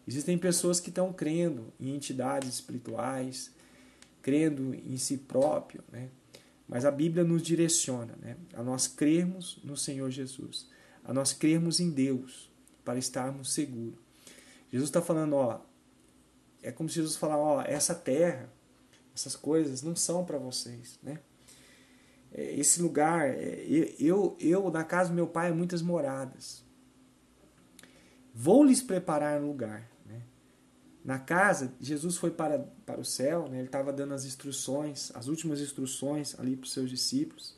Existem pessoas que estão crendo em entidades espirituais, crendo em si próprio, né? Mas a Bíblia nos direciona né? a nós crermos no Senhor Jesus, a nós crermos em Deus para estarmos seguros. Jesus está falando, ó, é como se Jesus falasse, ó, essa terra, essas coisas não são para vocês, né? É, esse lugar, é, eu, eu, na casa do meu pai, há muitas moradas. Vou lhes preparar um lugar. Na casa, Jesus foi para, para o céu, né? ele estava dando as instruções, as últimas instruções ali para os seus discípulos.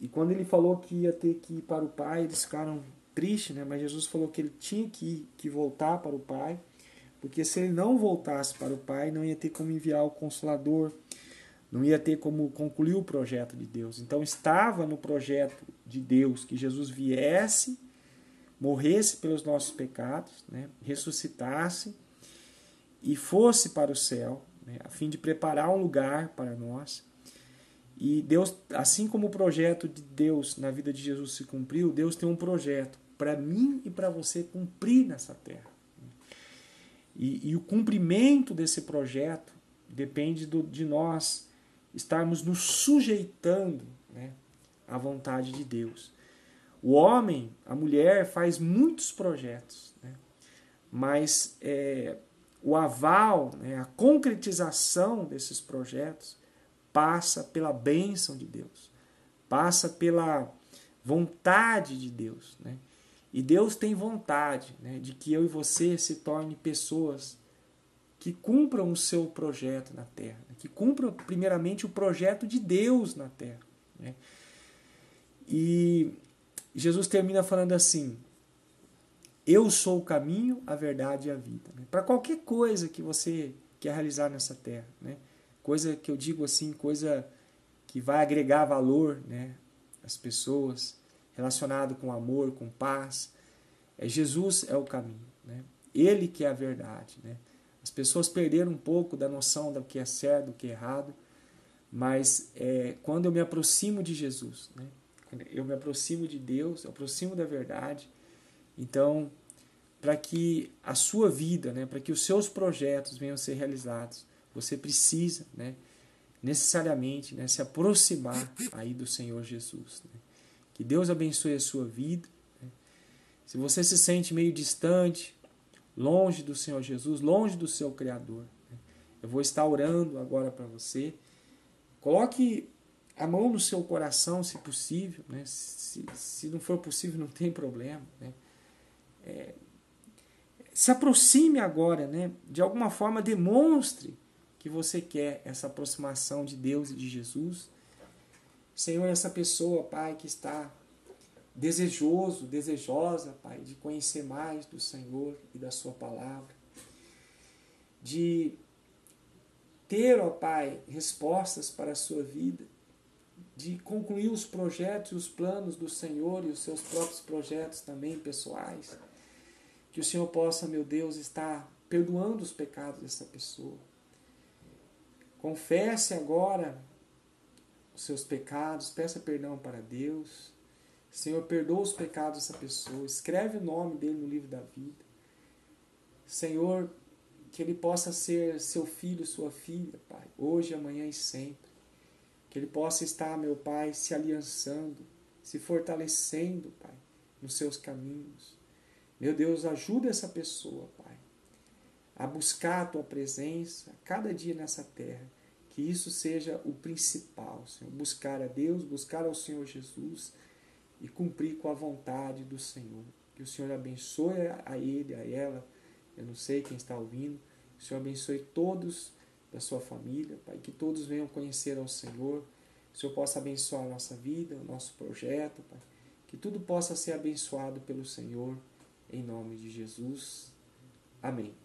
E quando ele falou que ia ter que ir para o Pai, eles ficaram tristes, né? mas Jesus falou que ele tinha que, que voltar para o Pai, porque se ele não voltasse para o Pai, não ia ter como enviar o Consolador, não ia ter como concluir o projeto de Deus. Então estava no projeto de Deus que Jesus viesse, morresse pelos nossos pecados, né? ressuscitasse e fosse para o céu, né, a fim de preparar um lugar para nós. E Deus, assim como o projeto de Deus na vida de Jesus se cumpriu, Deus tem um projeto para mim e para você cumprir nessa terra. E, e, o cumprimento desse projeto depende do, de nós estarmos nos sujeitando né, à vontade de Deus. O homem, a mulher, faz muitos projetos, né, mas é, o aval, né, a concretização desses projetos passa pela bênção de Deus, passa pela vontade de Deus. Né? E Deus tem vontade né, de que eu e você se tornem pessoas que cumpram o seu projeto na terra, né? que cumpram primeiramente o projeto de Deus na terra. Né? E Jesus termina falando assim: Eu sou o caminho, a verdade e a vida. Né? Para qualquer coisa que você quer realizar nessa terra, né? coisa que eu digo assim, coisa que vai agregar valor né, às pessoas, relacionado com amor, com paz. É, Jesus é o caminho, né? Ele que é a verdade. Né? As pessoas perderam um pouco da noção do que é certo, do que é errado, mas é, quando eu me aproximo de Jesus, né? eu me aproximo de Deus, eu aproximo da verdade, então, para que a sua vida, né, para que os seus projetos venham a ser realizados, você precisa né, necessariamente né, se aproximar aí do Senhor Jesus. Né? Que Deus abençoe a sua vida. Né? Se você se sente meio distante, longe do Senhor Jesus, longe do seu Criador, né? eu vou estar orando agora para você. Coloque a mão no seu coração, se possível. Né? Se, se não for possível, não tem problema. Né? É, se aproxime agora, né? de alguma forma demonstre que você quer essa aproximação de Deus e de Jesus Senhor, essa pessoa, Pai, que está desejoso, desejosa, Pai, de conhecer mais do Senhor e da Sua palavra, de ter, ó Pai, respostas para a sua vida, de concluir os projetos e os planos do Senhor e os seus próprios projetos também pessoais. Que o Senhor possa, meu Deus, estar perdoando os pecados dessa pessoa. Confesse agora os seus pecados, peça perdão para Deus. Senhor, perdoa os pecados dessa pessoa, escreve o nome dele no livro da vida. Senhor, que ele possa ser seu filho, sua filha, Pai, hoje, amanhã e sempre. Que ele possa estar, meu Pai, se aliançando, se fortalecendo, Pai, nos seus caminhos. Meu Deus, ajuda essa pessoa, Pai, a buscar a tua presença cada dia nessa terra que isso seja o principal, Senhor. Buscar a Deus, buscar ao Senhor Jesus e cumprir com a vontade do Senhor. Que o Senhor abençoe a ele, a ela. Eu não sei quem está ouvindo. Que o Senhor abençoe todos da sua família, Pai. Que todos venham conhecer ao Senhor. Que o Senhor possa abençoar a nossa vida, o nosso projeto, Pai. Que tudo possa ser abençoado pelo Senhor. Em nome de Jesus. Amém.